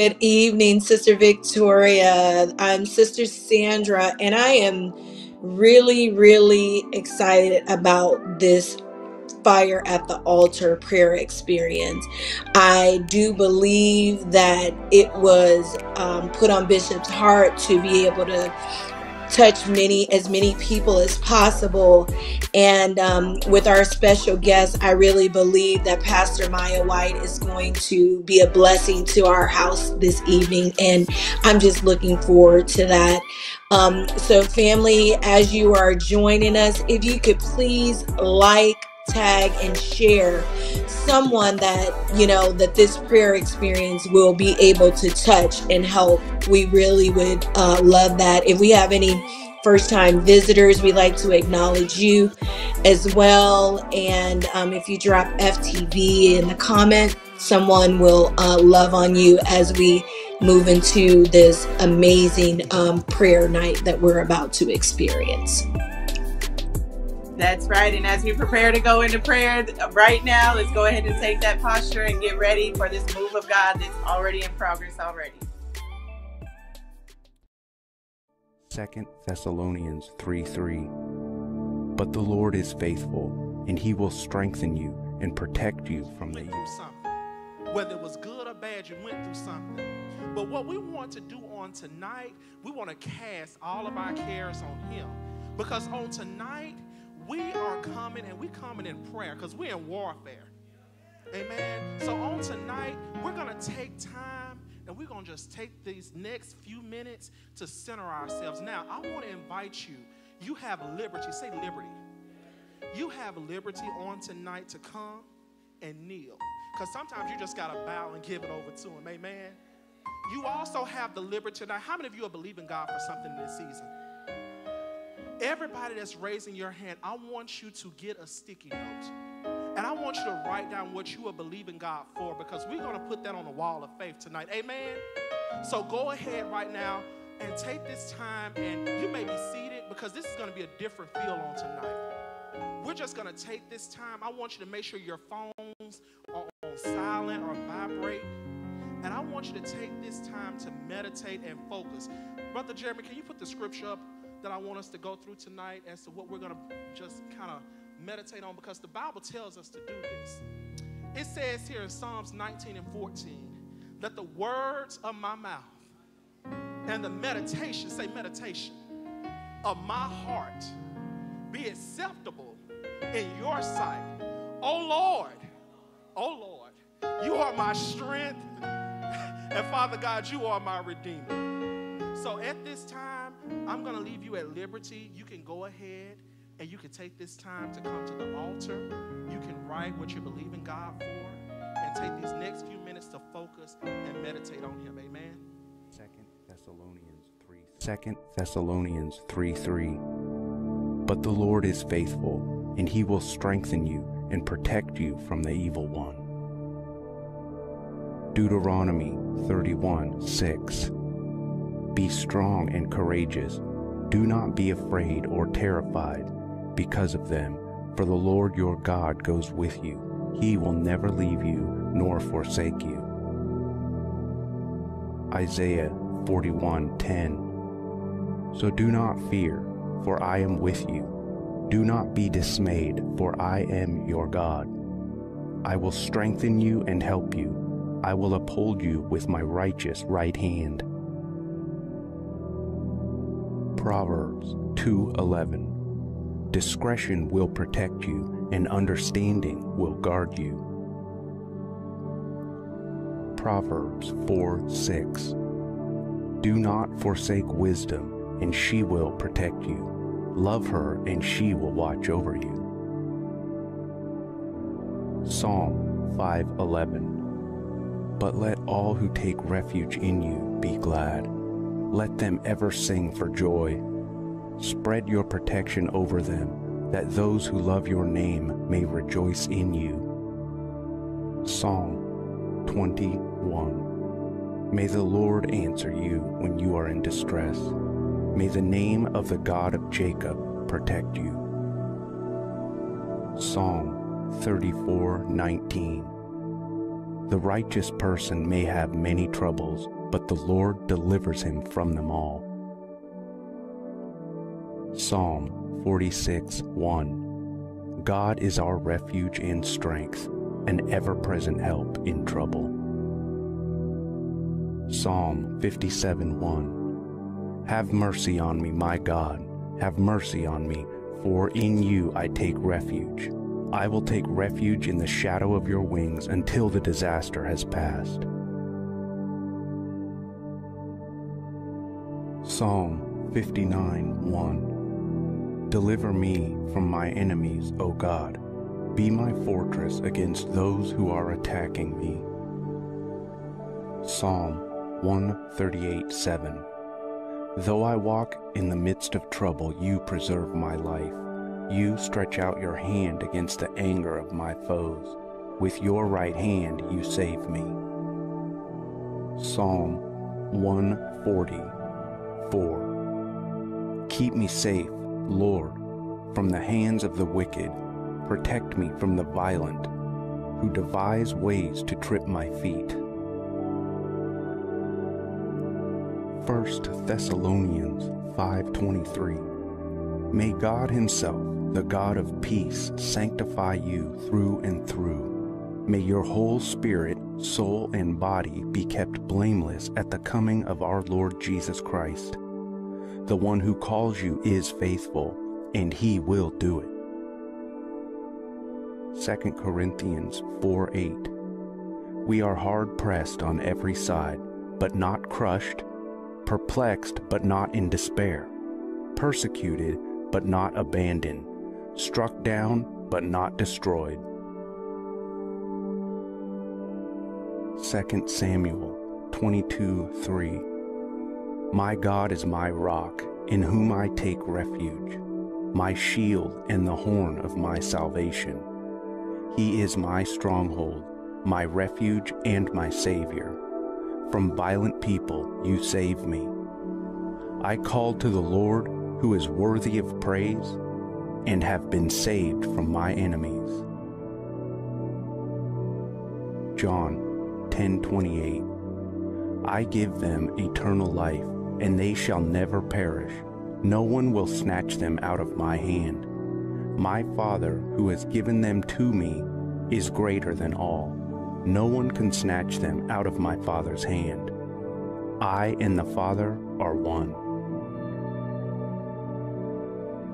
Good evening, Sister Victoria. I'm Sister Sandra, and I am really, really excited about this fire at the altar prayer experience. I do believe that it was um, put on Bishop's heart to be able to touch many as many people as possible. And um, with our special guest i really believe that pastor Miah White is going to be a blessing to our house this evening and i'm just looking forward to that. Um, so family as you are joining us if you could please like tag and share someone that you know that this prayer experience will be able to touch and help. We really would uh, love that. If we have any first time visitors we like to acknowledge you as well. And um, if you drop ftv in the comment someone will uh, love on you as we move into this amazing um, prayer night that we're about to experience that's right. And as we prepare to go into prayer right now, let's go ahead and take that posture and get ready for this move of God that's already in progress already. Second Thessalonians 3 3. But the Lord is faithful, and he will strengthen you and protect you from the evil. Whether it was good or bad, you went through something. But what we want to do on tonight, we want to cast all of our cares on him. Because on tonight, we are coming and we're coming in prayer because we're in warfare. Amen. So on tonight, we're going to take time and we're going to just take these next few minutes to center ourselves. Now, I want to invite you. You have liberty. Say liberty. You have liberty on tonight to come and kneel. Because sometimes you just got to bow and give it over to Him. Amen. You also have the liberty tonight. How many of you are believing God for something in this season? Everybody that's raising your hand, I want you to get a sticky note. And I want you to write down what you are believing God for because we're going to put that on the wall of faith tonight. Amen. So go ahead right now and take this time and you may be seated because this is going to be a different feel on tonight. We're just going to take this time. I want you to make sure your phones are on silent or vibrate. And I want you to take this time to meditate and focus. Brother Jeremy, can you put the scripture up that I want us to go through tonight as to what we're going to just kind of meditate on because the Bible tells us to do this. It says here in Psalms 19 and 14, let the words of my mouth and the meditation, say meditation, of my heart be acceptable in your sight. Oh Lord, oh Lord, you are my strength. And Father God, you are my redeemer. So at this time, I'm going to leave you at liberty. You can go ahead and you can take this time to come to the altar. You can write what you believe in God for and take these next few minutes to focus and meditate on Him. Amen. Second Thessalonians 3 Second Thessalonians 3 3. But the Lord is faithful, and He will strengthen you and protect you from the evil one. Deuteronomy 31 6. Be strong and courageous. Do not be afraid or terrified because of them, for the Lord your God goes with you. He will never leave you nor forsake you. Isaiah 41:10 So do not fear, for I am with you. Do not be dismayed, for I am your God. I will strengthen you and help you. I will uphold you with my righteous right hand. Proverbs 2:11 Discretion will protect you and understanding will guard you. Proverbs 4:6 Do not forsake wisdom and she will protect you. Love her and she will watch over you. Psalm 5:11 But let all who take refuge in you be glad let them ever sing for joy. Spread your protection over them, that those who love your name may rejoice in you. Psalm 21 May the Lord answer you when you are in distress. May the name of the God of Jacob protect you. Psalm 34:19 The righteous person may have many troubles, but the Lord delivers him from them all. Psalm 46 1 God is our refuge and strength, an ever present help in trouble. Psalm 57 1 Have mercy on me, my God, have mercy on me, for in you I take refuge. I will take refuge in the shadow of your wings until the disaster has passed. Psalm 59 1 Deliver me from my enemies, O God. Be my fortress against those who are attacking me. Psalm 138 7 Though I walk in the midst of trouble, you preserve my life. You stretch out your hand against the anger of my foes. With your right hand you save me. Psalm 144 Keep me safe, Lord, from the hands of the wicked. Protect me from the violent, who devise ways to trip my feet. 1 Thessalonians 5:23 May God himself the God of peace sanctify you through and through. May your whole spirit, soul, and body be kept blameless at the coming of our Lord Jesus Christ. The one who calls you is faithful, and he will do it. 2 Corinthians 4 8. We are hard pressed on every side, but not crushed, perplexed, but not in despair, persecuted, but not abandoned struck down but not destroyed. 2 Samuel 22 3 My God is my rock, in whom I take refuge, my shield and the horn of my salvation. He is my stronghold, my refuge and my Savior. From violent people you save me. I called to the Lord, who is worthy of praise and have been saved from my enemies. John 10:28 I give them eternal life and they shall never perish. No one will snatch them out of my hand. My father who has given them to me is greater than all. No one can snatch them out of my father's hand. I and the Father are one.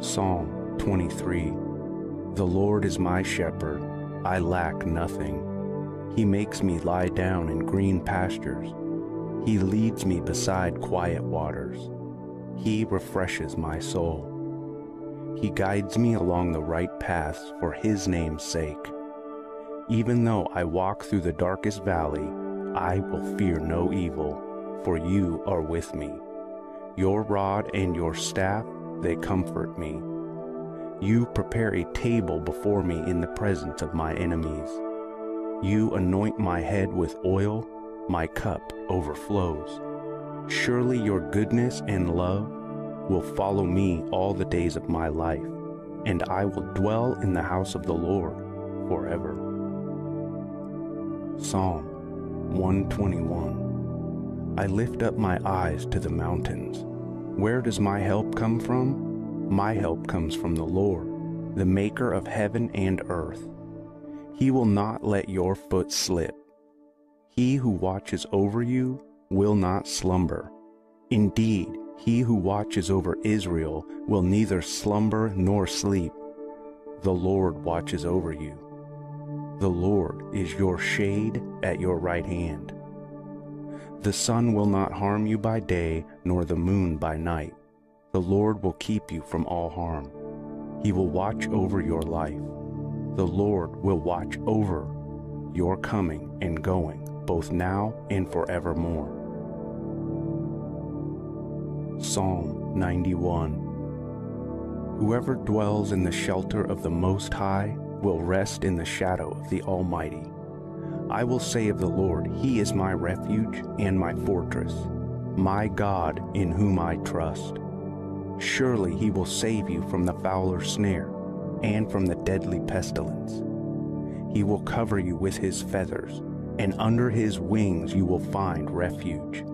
Psalm 23 The Lord is my shepherd, I lack nothing. He makes me lie down in green pastures. He leads me beside quiet waters. He refreshes my soul. He guides me along the right paths for His name's sake. Even though I walk through the darkest valley, I will fear no evil, for you are with me. Your rod and your staff, they comfort me. You prepare a table before me in the presence of my enemies. You anoint my head with oil, my cup overflows. Surely your goodness and love will follow me all the days of my life, and I will dwell in the house of the Lord forever. Psalm 121 I lift up my eyes to the mountains. Where does my help come from? My help comes from the Lord, the maker of heaven and earth. He will not let your foot slip. He who watches over you will not slumber. Indeed, he who watches over Israel will neither slumber nor sleep. The Lord watches over you. The Lord is your shade at your right hand. The sun will not harm you by day, nor the moon by night. The Lord will keep you from all harm. He will watch over your life. The Lord will watch over your coming and going, both now and forevermore. Psalm 91 Whoever dwells in the shelter of the Most High will rest in the shadow of the Almighty. I will say of the Lord, He is my refuge and my fortress, my God in whom I trust. Surely he will save you from the fowler's snare and from the deadly pestilence. He will cover you with his feathers, and under his wings you will find refuge.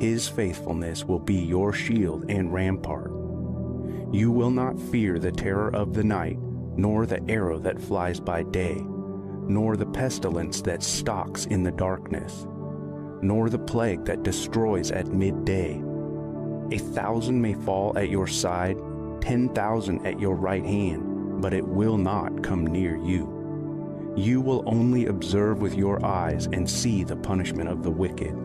His faithfulness will be your shield and rampart. You will not fear the terror of the night, nor the arrow that flies by day, nor the pestilence that stalks in the darkness, nor the plague that destroys at midday. A thousand may fall at your side, ten thousand at your right hand, but it will not come near you. You will only observe with your eyes and see the punishment of the wicked.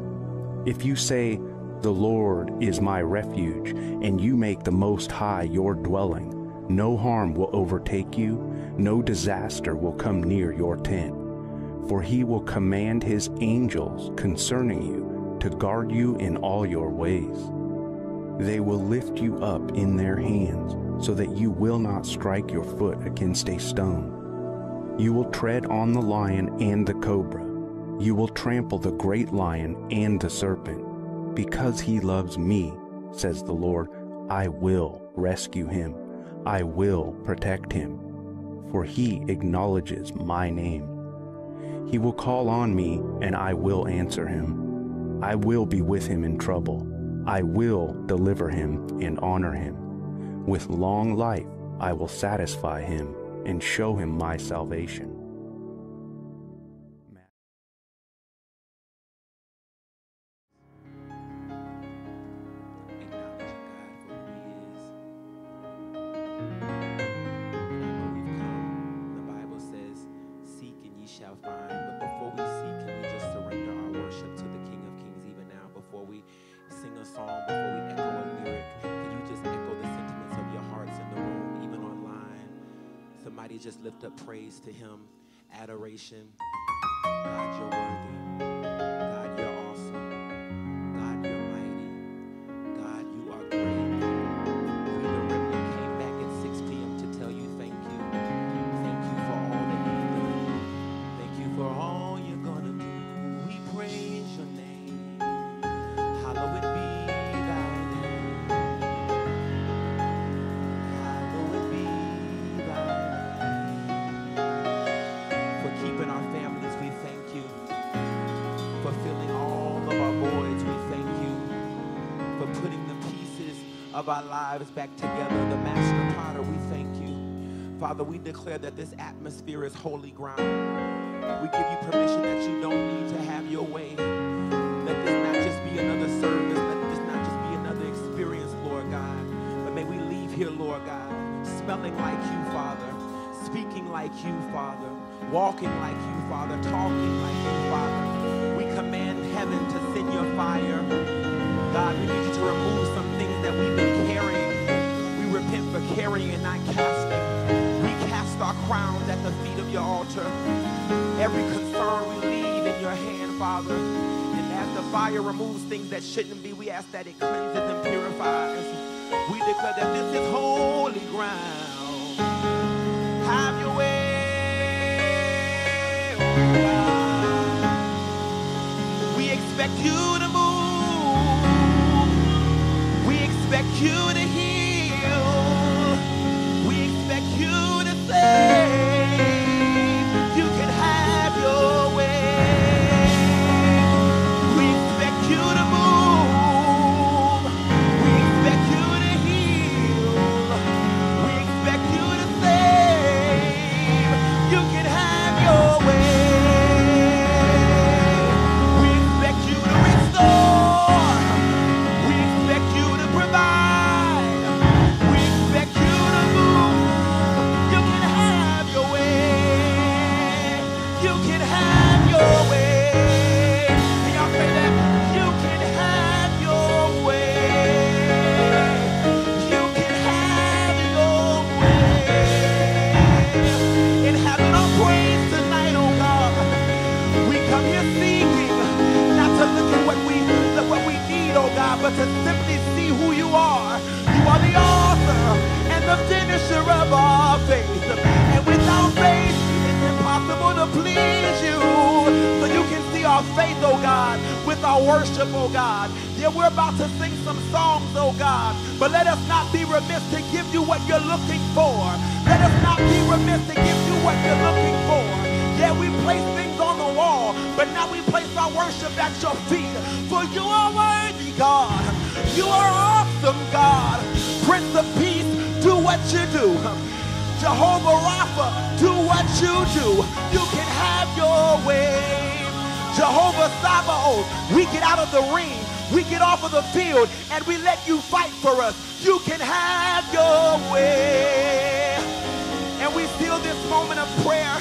If you say, The Lord is my refuge, and you make the Most High your dwelling, no harm will overtake you, no disaster will come near your tent. For he will command his angels concerning you to guard you in all your ways. They will lift you up in their hands, so that you will not strike your foot against a stone. You will tread on the lion and the cobra. You will trample the great lion and the serpent. Because he loves me, says the Lord, I will rescue him. I will protect him. For he acknowledges my name. He will call on me, and I will answer him. I will be with him in trouble. I will deliver him and honor him. With long life I will satisfy him and show him my salvation. Lift up praise to Him, adoration. God, you're worthy. Of our lives back together. The master potter, we thank you. Father, we declare that this atmosphere is holy ground. We give you permission that you don't need to have your way. Let this not just be another service. Let this not just be another experience, Lord God. But may we leave here, Lord God, smelling like you, Father, speaking like you, Father, walking like you, Father, talking like you, Father. We command heaven to send your fire. God, we need you to remove some that we've been carrying. We repent for carrying and not casting. We cast our crowns at the feet of your altar. Every concern we leave in your hand, Father. And as the fire removes things that shouldn't be, we ask that it cleanses and purifies. We declare that this is holy ground. Have your way, oh. We expect you to you God, with our worship, oh God. Yeah, we're about to sing some songs, oh God. But let us not be remiss to give you what you're looking for. Let us not be remiss to give you what you're looking for. Yeah, we place things on the wall, but now we place our worship at your feet. For you are worthy, God. You are awesome, God. Prince of Peace, do what you do. Jehovah Rapha, do what you do. You can have your way. Jehovah Sabaoth, we get out of the ring, we get off of the field, and we let you fight for us. You can have your way. And we seal this moment of prayer.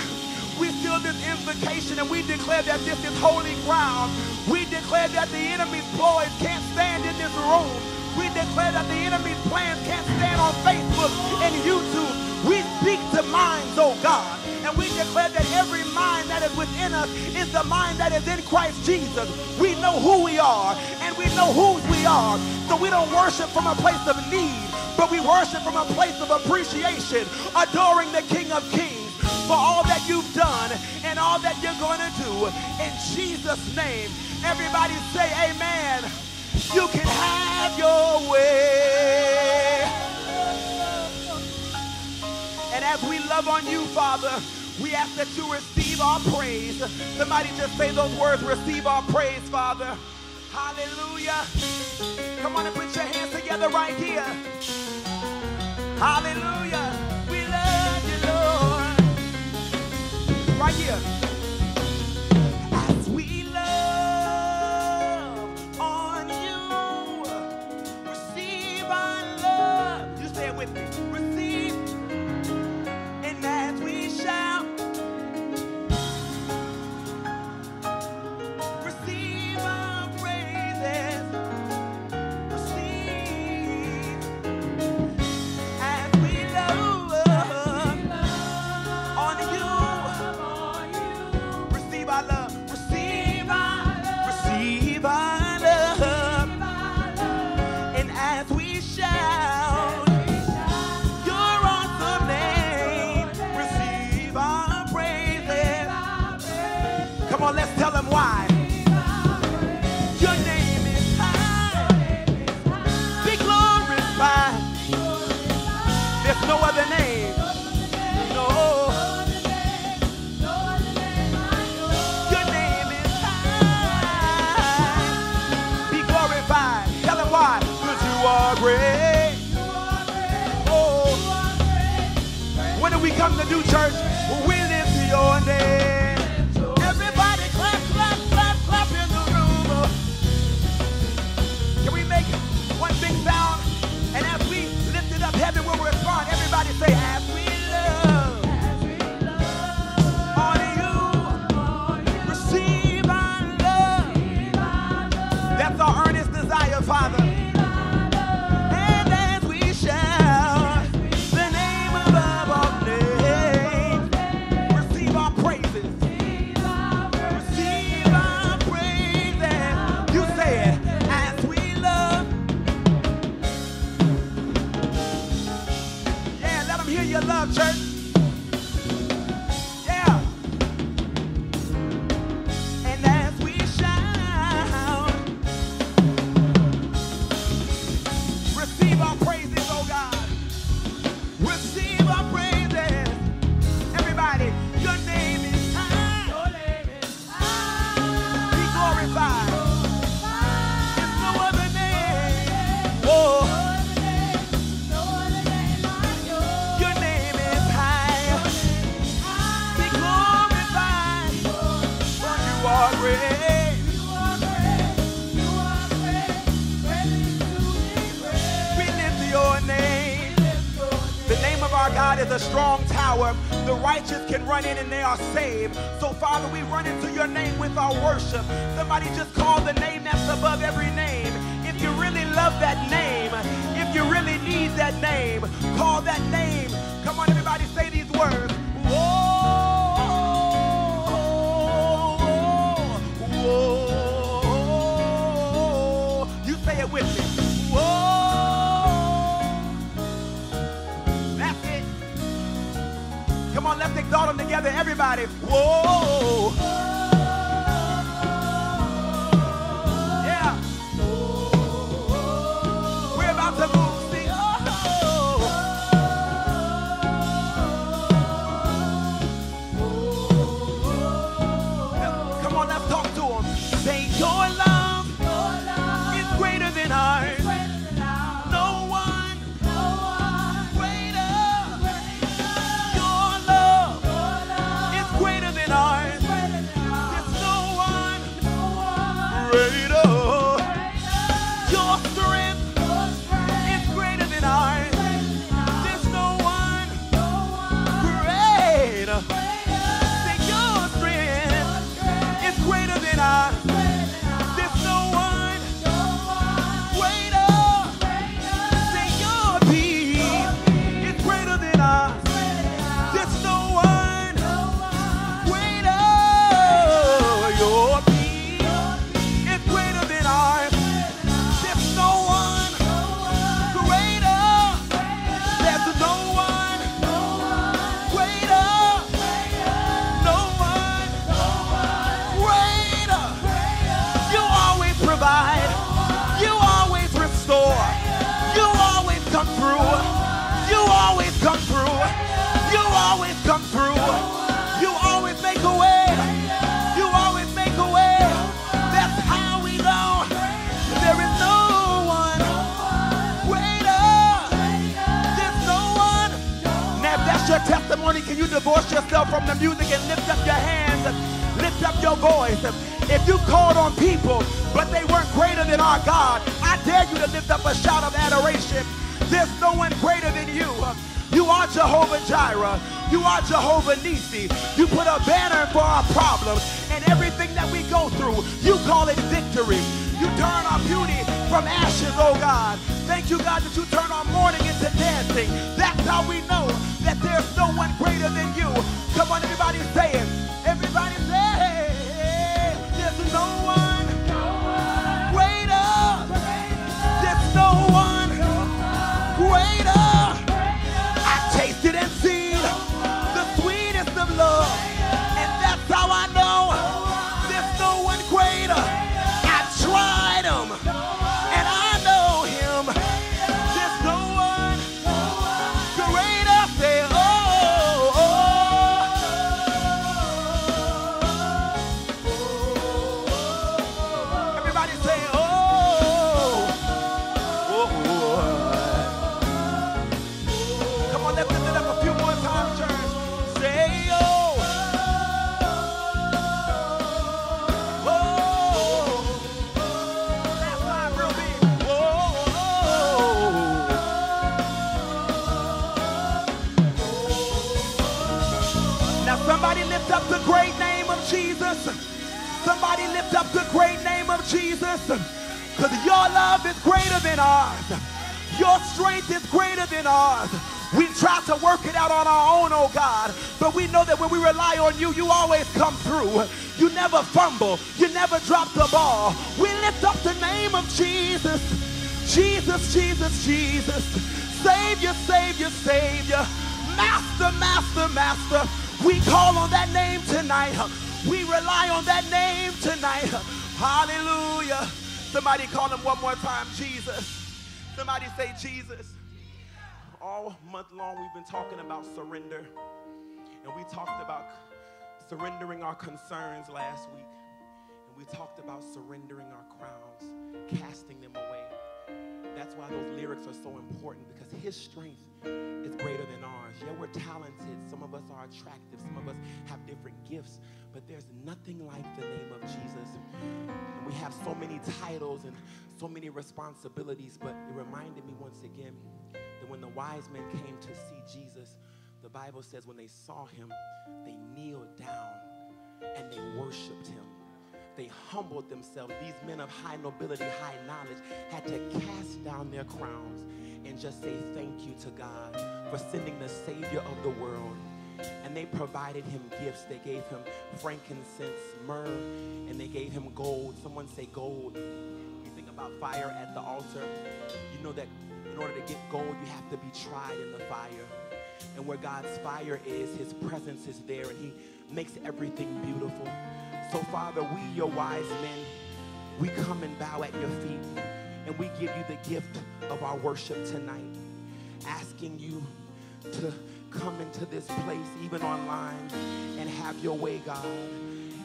We seal this invocation and we declare that this is holy ground. We declare that the enemy's ploys can't stand in this room. We declare that the enemy's plans can't stand on Facebook and YouTube. We speak to minds, oh God. And we declare that every mind that is within us is the mind that is in Christ Jesus. We know who we are and we know whose we are. So we don't worship from a place of need, but we worship from a place of appreciation, adoring the King of Kings for all that you've done and all that you're going to do. In Jesus' name, everybody say amen. You can have your way. As we love on you, Father, we ask that you receive our praise. Somebody just say those words, receive our praise, Father. Hallelujah. Come on and put your hands together right here. Hallelujah. We love you, Lord. Right here. Lift your divorce yourself from the music and lift up your hands? Lift up your voice. If you called on people, but they weren't greater than our God, I dare you to lift up a shout of adoration. There's no one greater than you. You are Jehovah Jireh. You are Jehovah Nisi. You put a banner for our problems and everything that we go through. You call it victory. You turn our beauty from ashes, oh God. Thank you, God, that you turn our mourning into dancing. That's how we know there's no one greater than you. Come on, everybody say it. Than. We try to work it out on our own, oh God. But we know that when we rely on you, you always come through. You never fumble. You never drop the ball. We lift up the name of Jesus. Jesus, Jesus, Jesus. Savior, Savior, Savior. Master, Master, Master. We call on that name tonight. We rely on that name tonight. Hallelujah. Somebody call him one more time, Jesus. Somebody say Jesus. All month long, we've been talking about surrender. And we talked about surrendering our concerns last week. And we talked about surrendering our crowns, casting them away. That's why those lyrics are so important because his strength is greater than ours. Yeah, we're talented. Some of us are attractive. Some of us have different gifts. But there's nothing like the name of Jesus. And we have so many titles and so many responsibilities. But it reminded me once again when the wise men came to see Jesus, the Bible says when they saw him, they kneeled down and they worshiped him. They humbled themselves. These men of high nobility, high knowledge had to cast down their crowns and just say thank you to God for sending the Savior of the world. And they provided him gifts. They gave him frankincense, myrrh, and they gave him gold. Someone say gold. You think about fire at the altar. You know that in order to get gold, you have to be tried in the fire. And where God's fire is, his presence is there, and he makes everything beautiful. So, Father, we, your wise men, we come and bow at your feet, and we give you the gift of our worship tonight, asking you to come into this place, even online, and have your way, God.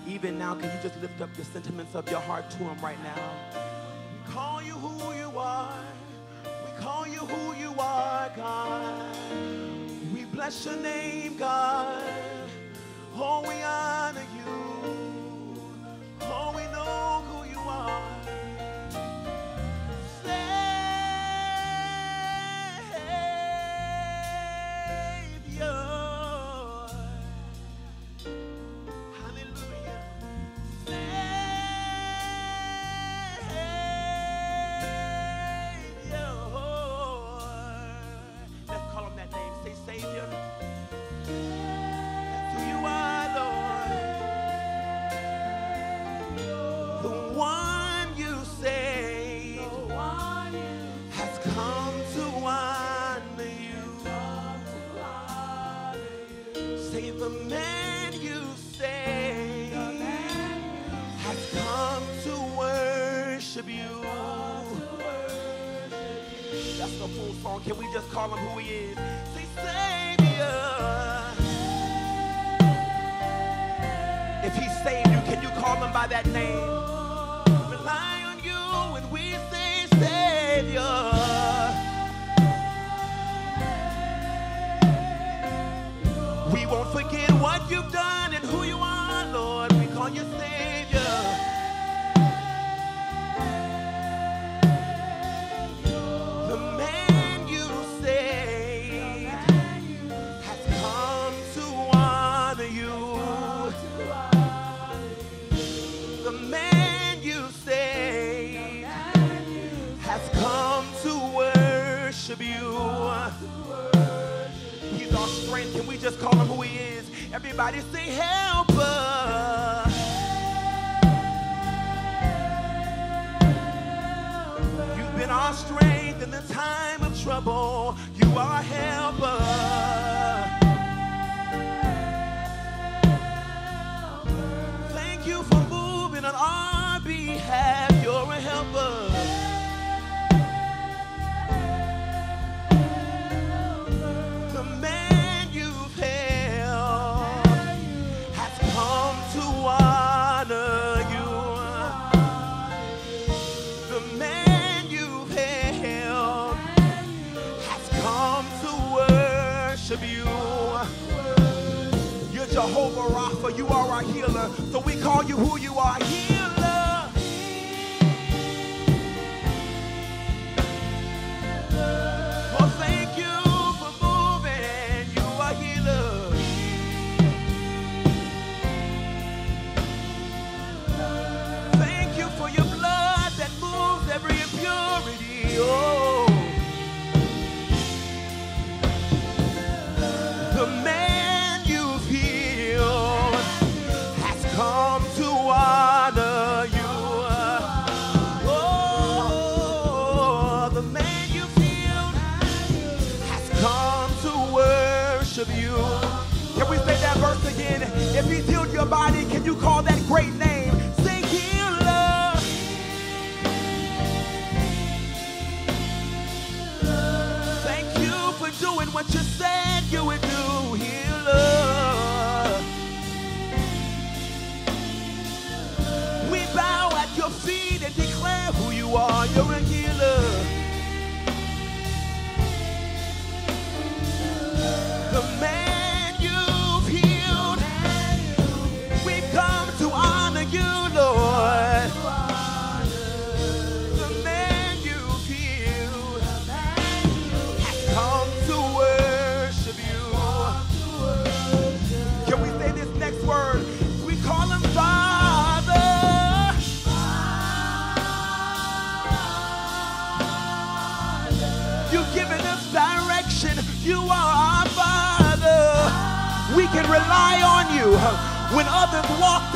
Even now, can you just lift up the sentiments of your heart to him right now? Call you who you are call you who you are, God. We bless your name, God. Oh, we honor you. Oh, we know who you are. Can we just call him who he is? Say, Savior. If he saved you, can you call him by that name? Rely on you when we say, Savior. We won't forget what you've done. just call him who he is. Everybody say helper. You've been our strength in the time of trouble. You are a helper. for you are our healer. So we call you who you are. Healer. you call that great name. Sing healer. Thank you for doing what you say. when others walk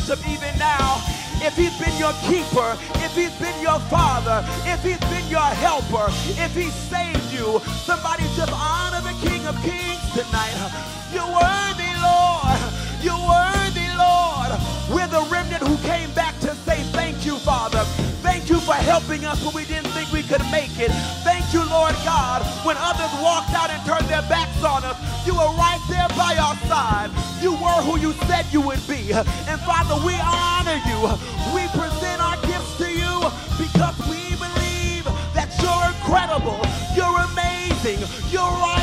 worship even now. If he's been your keeper, if he's been your father, if he's been your helper, if he saved you, somebody just honor the King of Kings tonight. You're worthy, Lord. You're worthy, Lord. We're the remnant who came back to say thank you, Father. Thank you for helping us when we didn't think we could make it. Thank you, Lord God, when others walked out and turned their backs on us. You were right there by our side. You were who you said you would be. And Father, we honor you. We present our gifts to you because we believe that you're incredible. You're amazing. You're.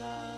God.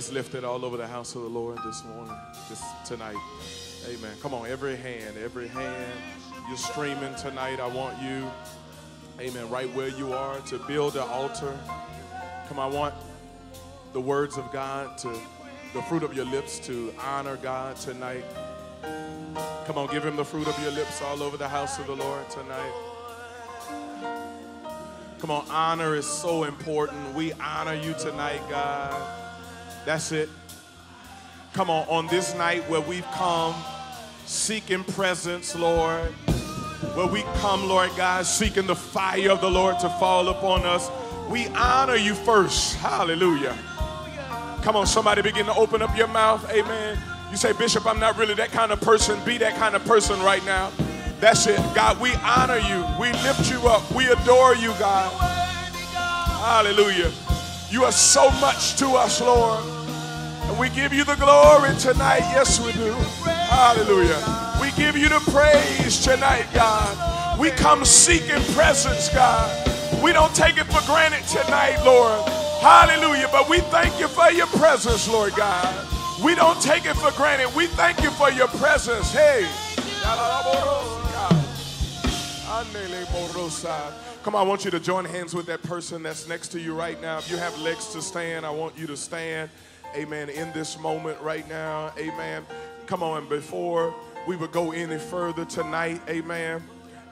Is lifted all over the house of the Lord this morning, this tonight. Amen. Come on, every hand, every hand. You're streaming tonight. I want you, amen, right where you are to build an altar. Come on, I want the words of God to, the fruit of your lips to honor God tonight. Come on, give him the fruit of your lips all over the house of the Lord tonight. Come on, honor is so important. We honor you tonight, God. That's it. Come on, on this night where we've come seeking presence, Lord, where we come, Lord God, seeking the fire of the Lord to fall upon us, we honor you first. Hallelujah. Come on, somebody begin to open up your mouth. Amen. You say, Bishop, I'm not really that kind of person. Be that kind of person right now. That's it. God, we honor you. We lift you up. We adore you, God. Hallelujah. You are so much to us, Lord. And we give you the glory tonight. Yes, we do. Hallelujah. We give you the praise tonight, God. We come seeking presence, God. We don't take it for granted tonight, Lord. Hallelujah. But we thank you for your presence, Lord God. We don't take it for granted. We thank you for your presence. Hey. Come on, I want you to join hands with that person that's next to you right now. If you have legs to stand, I want you to stand. Amen. In this moment right now. Amen. Come on, before we would go any further tonight, amen.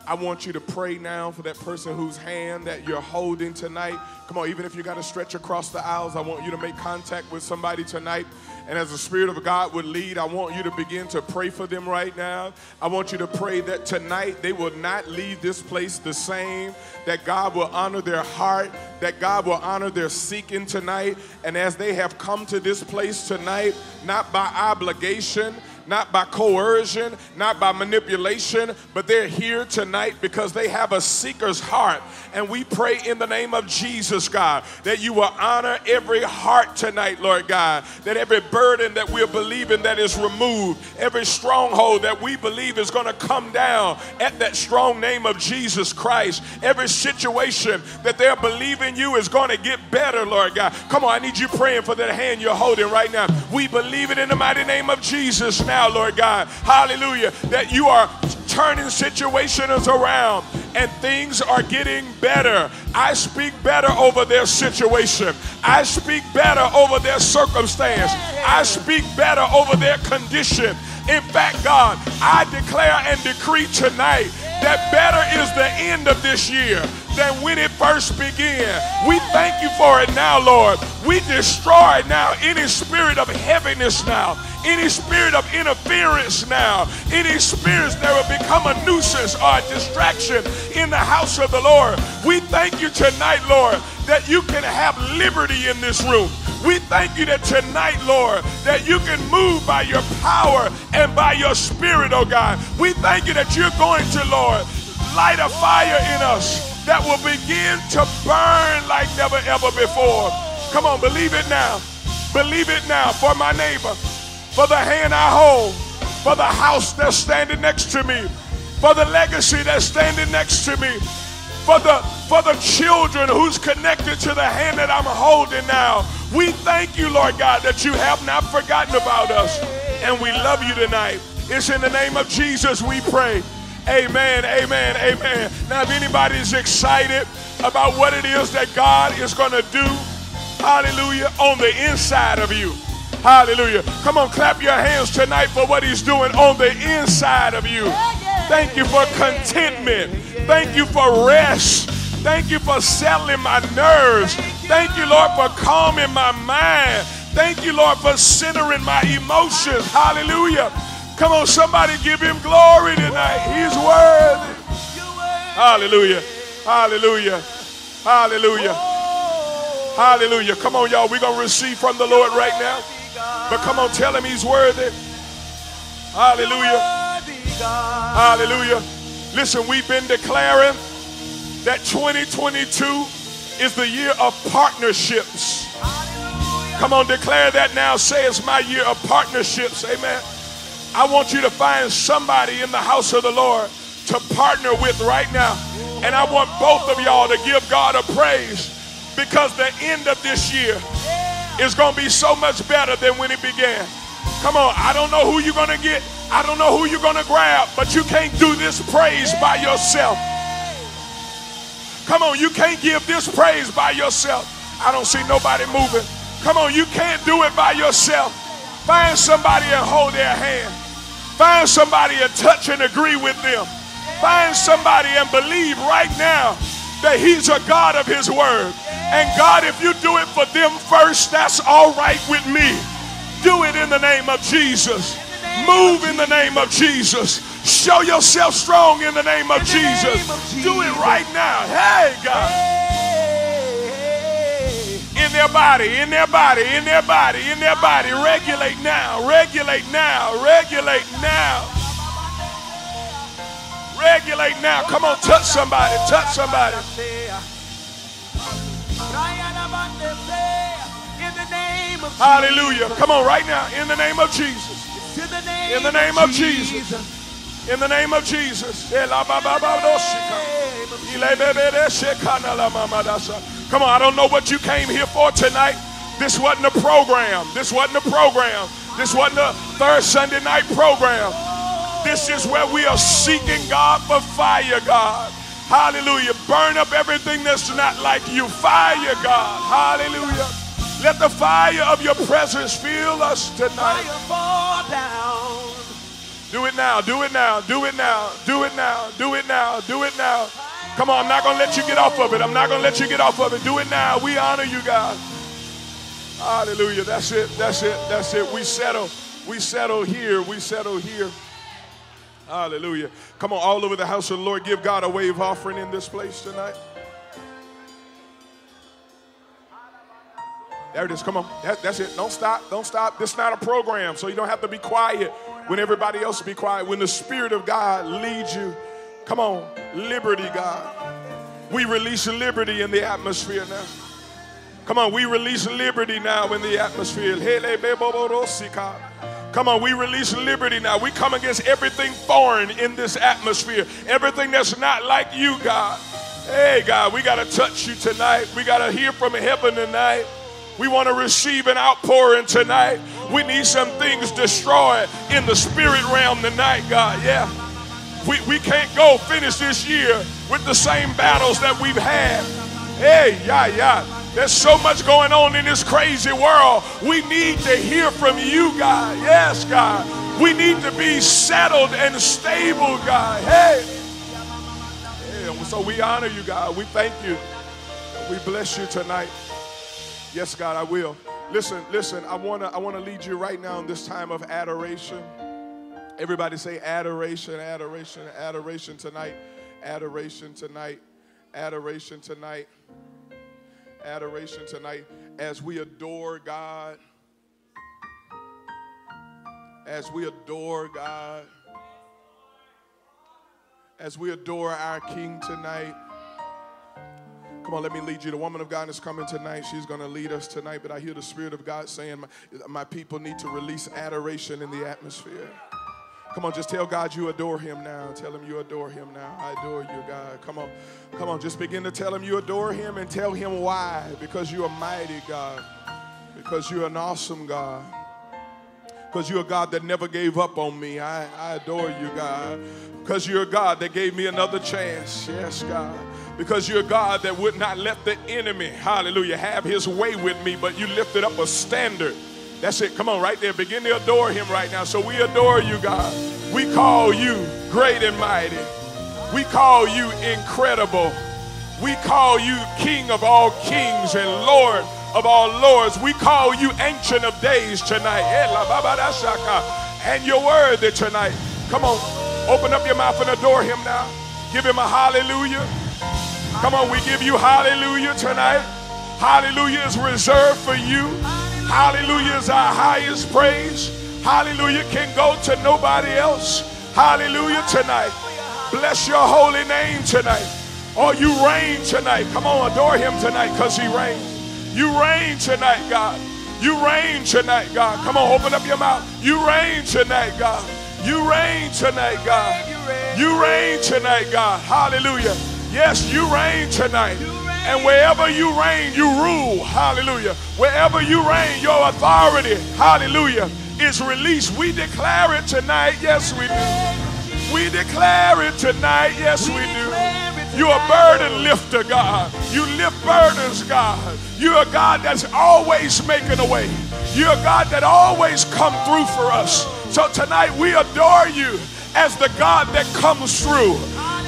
I want you to pray now for that person whose hand that you're holding tonight. Come on, even if you got to stretch across the aisles, I want you to make contact with somebody tonight. And as the Spirit of God would lead, I want you to begin to pray for them right now. I want you to pray that tonight they will not leave this place the same, that God will honor their heart, that God will honor their seeking tonight. And as they have come to this place tonight, not by obligation, not by coercion, not by manipulation, but they're here tonight because they have a seeker's heart. And we pray in the name of Jesus, God, that you will honor every heart tonight, Lord God, that every burden that we're believing that is removed, every stronghold that we believe is going to come down at that strong name of Jesus Christ, every situation that they're believing you is going to get better, Lord God. Come on, I need you praying for that hand you're holding right now. We believe it in the mighty name of Jesus now, Lord God. Hallelujah. That you are turning situations around and things are getting better. I speak better over their situation. I speak better over their circumstance. I speak better over their condition. In fact, God, I declare and decree tonight that better is the end of this year than when it first began. We thank you for it now, Lord. We destroy now any spirit of heaviness now, any spirit of interference now, any spirits that will become a nuisance or a distraction in the house of the Lord. We thank you tonight, Lord, that you can have liberty in this room. We thank you that tonight, Lord, that you can move by your power and by your spirit, oh God. We thank you that you're going to, Lord, light a fire in us that will begin to burn like never ever before. Come on, believe it now. Believe it now for my neighbor, for the hand I hold, for the house that's standing next to me, for the legacy that's standing next to me, for the for the children who's connected to the hand that I'm holding now. We thank you, Lord God, that you have not forgotten about us. And we love you tonight. It's in the name of Jesus we pray. Amen, amen, amen. Now, if anybody is excited about what it is that God is going to do, hallelujah, on the inside of you. Hallelujah. Come on, clap your hands tonight for what he's doing on the inside of you. Thank you for contentment. Thank you for rest. Thank you for settling my nerves. Thank you, Lord, for calming my mind. Thank you, Lord, for centering my emotions. Hallelujah. Come on, somebody give him glory tonight. He's worthy. Hallelujah. Hallelujah. Hallelujah. Hallelujah. Come on, y'all. We're going to receive from the Lord right now. But come on, tell him he's worthy. Hallelujah. Hallelujah. Listen, we've been declaring that 2022 is the year of partnerships. Come on, declare that now. Say it's my year of partnerships. Amen. I want you to find somebody in the house of the Lord to partner with right now. And I want both of y'all to give God a praise because the end of this year is going to be so much better than when it began. Come on, I don't know who you're going to get. I don't know who you're going to grab, but you can't do this praise by yourself. Come on, you can't give this praise by yourself. I don't see nobody moving. Come on, you can't do it by yourself. Find somebody and hold their hand. Find somebody and touch and agree with them. Find somebody and believe right now that He's a God of His word. And God, if you do it for them first, that's all right with me. Do it in the name of Jesus. Move in the name of Jesus. Show yourself strong in the name of Jesus. Do it right now. Hey, God in their body, in their body, in their body, in their body. Regulate now, regulate now, regulate now. Regulate now. Come on, touch somebody, touch somebody. Hallelujah. Come on, right now, in the name of Jesus. In the name of Jesus. In the name of Jesus. Eh, Come on, I don't know what you came here for tonight. This wasn't a program. This wasn't a program. This wasn't a third Sunday night program. This is where we are seeking God for fire, God. Hallelujah. Burn up everything that's not like you. Fire, God. Hallelujah. Let the fire of your presence fill us tonight. Do it now. Do it now. Do it now. Do it now. Do it now. Do it now. Come on, I'm not going to let you get off of it. I'm not going to let you get off of it. Do it now. We honor you, God. Hallelujah. That's it. That's it. That's it. We settle. We settle here. We settle here. Hallelujah. Come on, all over the house of the Lord, give God a wave offering in this place tonight. There it is. Come on. That, that's it. Don't stop. Don't stop. This is not a program, so you don't have to be quiet when everybody else be quiet. When the Spirit of God leads you, Come on, liberty, God. We release liberty in the atmosphere now. Come on, we release liberty now in the atmosphere. Come on, we release liberty now. We come against everything foreign in this atmosphere, everything that's not like you, God. Hey, God, we got to touch you tonight. We got to hear from heaven tonight. We want to receive an outpouring tonight. We need some things destroyed in the spirit realm tonight, God. Yeah. We, we can't go finish this year with the same battles that we've had. Hey, yeah, yeah. There's so much going on in this crazy world. We need to hear from you, God. Yes, God. We need to be settled and stable, God. Hey. hey so we honor you, God. We thank you. We bless you tonight. Yes, God, I will. Listen, listen, I wanna I wanna lead you right now in this time of adoration. Everybody say adoration, adoration, adoration tonight, adoration tonight, adoration tonight, adoration tonight as we adore God. As we adore God. As we adore our King tonight. Come on, let me lead you. The woman of God is coming tonight. She's going to lead us tonight. But I hear the Spirit of God saying, my, my people need to release adoration in the atmosphere. Come on, just tell God you adore him now. Tell him you adore him now. I adore you, God. Come on. Come on, just begin to tell him you adore him and tell him why. Because you're a mighty God. Because you're an awesome God. Because you're a God that never gave up on me. I, I adore you, God. Because you're a God that gave me another chance. Yes, God. Because you're God that would not let the enemy, hallelujah, have his way with me, but you lifted up a standard that's it. Come on, right there. Begin to adore him right now. So we adore you, God. We call you great and mighty. We call you incredible. We call you King of all kings and Lord of all lords. We call you Ancient of Days tonight. Eh, and you're worthy tonight. Come on, open up your mouth and adore him now. Give him a hallelujah. Come on, we give you hallelujah tonight. Hallelujah is reserved for you. Hallelujah is our highest praise. Hallelujah can go to nobody else. Hallelujah tonight. Bless your holy name tonight. Oh, you reign tonight. Come on, adore him tonight because he reigns. You reign tonight, God. You reign tonight, God. Come on, open up your mouth. You reign tonight, God. You reign tonight, God. You reign tonight, God. Hallelujah. Yes, you reign tonight. And wherever you reign, you rule. Hallelujah. Wherever you reign, your authority, hallelujah, is released. We declare it tonight. Yes, we do. We declare it tonight. Yes, we do. You're a burden lifter, God. You lift burdens, God. You're a God that's always making a way. You're a God that always come through for us. So tonight we adore you as the God that comes through.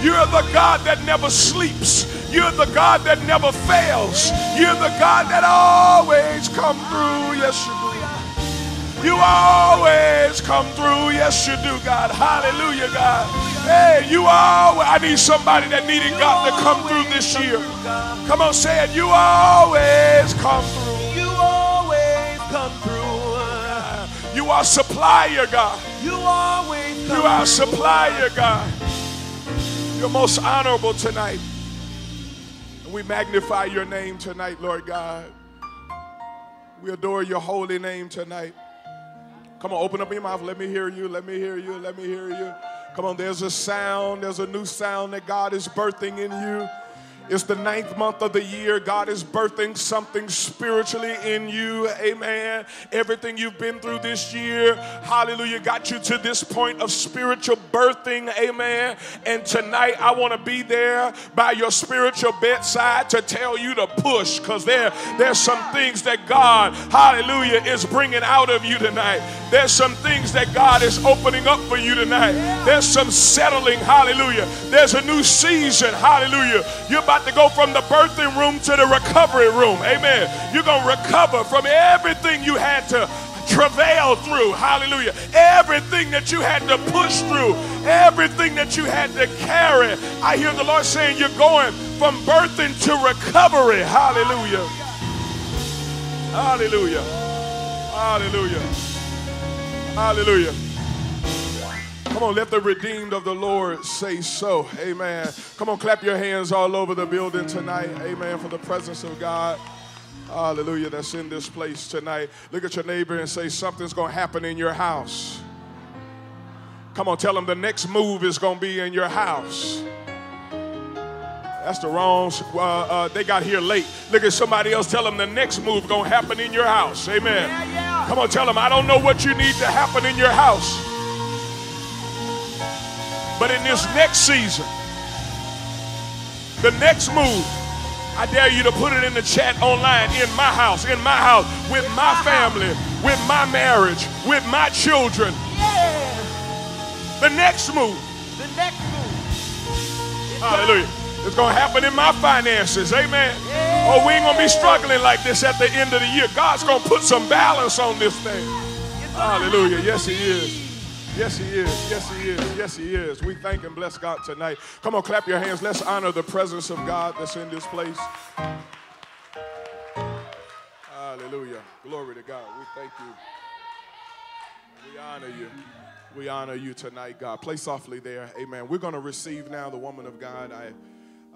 You're the God that never sleeps. You're the God that never fails. You're the God that always come through. Yes, you do. You always come through. Yes, you do, God. Hallelujah, God. Hey, you are. I need somebody that needed God to come through this year. Come on, say it. You always come through. You always come through. You are supplier, God. You always You are supplier, God. You're most honorable tonight. And we magnify your name tonight, Lord God. We adore your holy name tonight. Come on, open up your mouth. Let me hear you. Let me hear you. Let me hear you. Come on, there's a sound. There's a new sound that God is birthing in you. It's the ninth month of the year. God is birthing something spiritually in you. Amen. Everything you've been through this year, hallelujah, got you to this point of spiritual birthing. Amen. And tonight, I want to be there by your spiritual bedside to tell you to push because there, there's some things that God, hallelujah, is bringing out of you tonight. There's some things that God is opening up for you tonight. There's some settling. Hallelujah. There's a new season. Hallelujah. You're about to go from the birthing room to the recovery room. Amen. You're going to recover from everything you had to travail through. Hallelujah. Everything that you had to push through, everything that you had to carry. I hear the Lord saying you're going from birthing to recovery. Hallelujah. Hallelujah. Hallelujah. Hallelujah. Come on, let the redeemed of the Lord say so. Amen. Come on, clap your hands all over the building tonight. Amen. For the presence of God. Hallelujah. That's in this place tonight. Look at your neighbor and say, Something's going to happen in your house. Come on, tell them the next move is going to be in your house. That's the wrong. Uh, uh, they got here late. Look at somebody else. Tell them the next move gonna happen in your house. Amen. Yeah, yeah. Come on, tell them I don't know what you need to happen in your house, but in this next season, the next move, I dare you to put it in the chat online. In my house, in my house, with my uh-huh. family, with my marriage, with my children. Yeah. The next move. The next move. Hallelujah. It's going to happen in my finances. Amen. Or we ain't going to be struggling like this at the end of the year. God's going to put some balance on this thing. Hallelujah. Yes, He is. Yes, He is. Yes, He is. Yes, He is. We thank and bless God tonight. Come on, clap your hands. Let's honor the presence of God that's in this place. Hallelujah. Glory to God. We thank you. We honor you. We honor you tonight, God. Play softly there. Amen. We're going to receive now the woman of God. I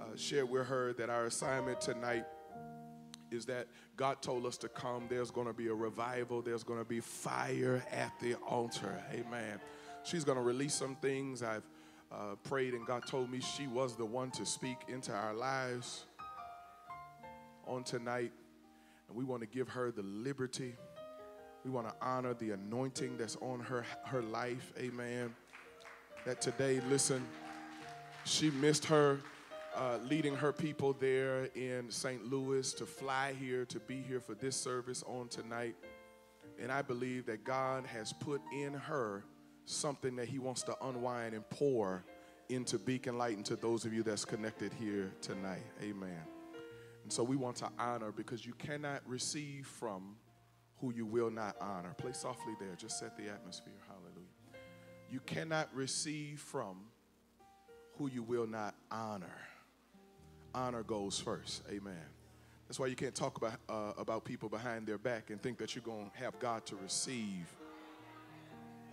uh, shared with her that our assignment tonight is that God told us to come. There's going to be a revival, there's going to be fire at the altar. Amen. She's going to release some things. I've uh, prayed, and God told me she was the one to speak into our lives on tonight. And we want to give her the liberty. We want to honor the anointing that's on her, her life. Amen. That today, listen, she missed her uh, leading her people there in St. Louis to fly here to be here for this service on tonight. And I believe that God has put in her something that He wants to unwind and pour into Beacon Light and to those of you that's connected here tonight. Amen. And so we want to honor because you cannot receive from who you will not honor. Play softly there, just set the atmosphere. Hallelujah. You cannot receive from who you will not honor. Honor goes first. Amen. That's why you can't talk about, uh, about people behind their back and think that you're going to have God to receive.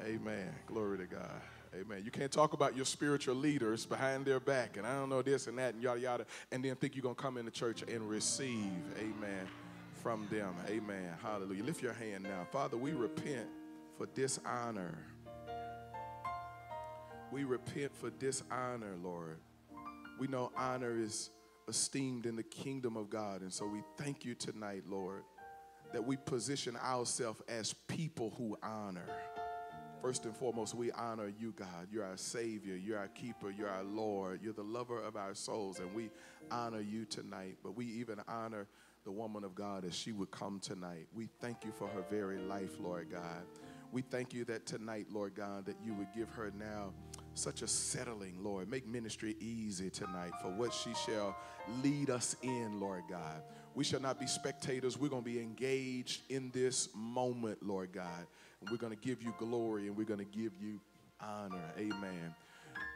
Amen. Glory to God. Amen. You can't talk about your spiritual leaders behind their back and I don't know this and that and yada yada and then think you're going to come into church and receive. Amen. From them. Amen. Hallelujah. Lift your hand now. Father, we repent for dishonor. We repent for dishonor, Lord. We know honor is esteemed in the kingdom of God. And so we thank you tonight, Lord, that we position ourselves as people who honor. First and foremost, we honor you, God. You're our Savior, you're our keeper, you're our Lord, you're the lover of our souls, and we honor you tonight. But we even honor the woman of God as she would come tonight. We thank you for her very life, Lord God. We thank you that tonight, Lord God, that you would give her now such a settling, Lord. Make ministry easy tonight for what she shall lead us in, Lord God. We shall not be spectators. We're going to be engaged in this moment, Lord God. And we're going to give you glory and we're going to give you honor. Amen.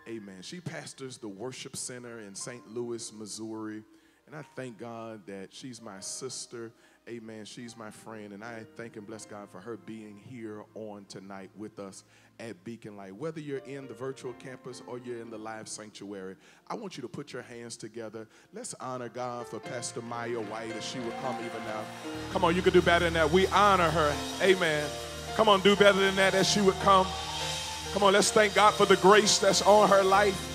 Amen. She pastors the worship center in St. Louis, Missouri. And I thank God that she's my sister. Amen. She's my friend. And I thank and bless God for her being here on tonight with us at Beacon Light. Whether you're in the virtual campus or you're in the live sanctuary, I want you to put your hands together. Let's honor God for Pastor Miah White as she will come even now. Come on, you can do better than that. We honor her. Amen. Come on, do better than that as she would come. Come on, let's thank God for the grace that's on her life.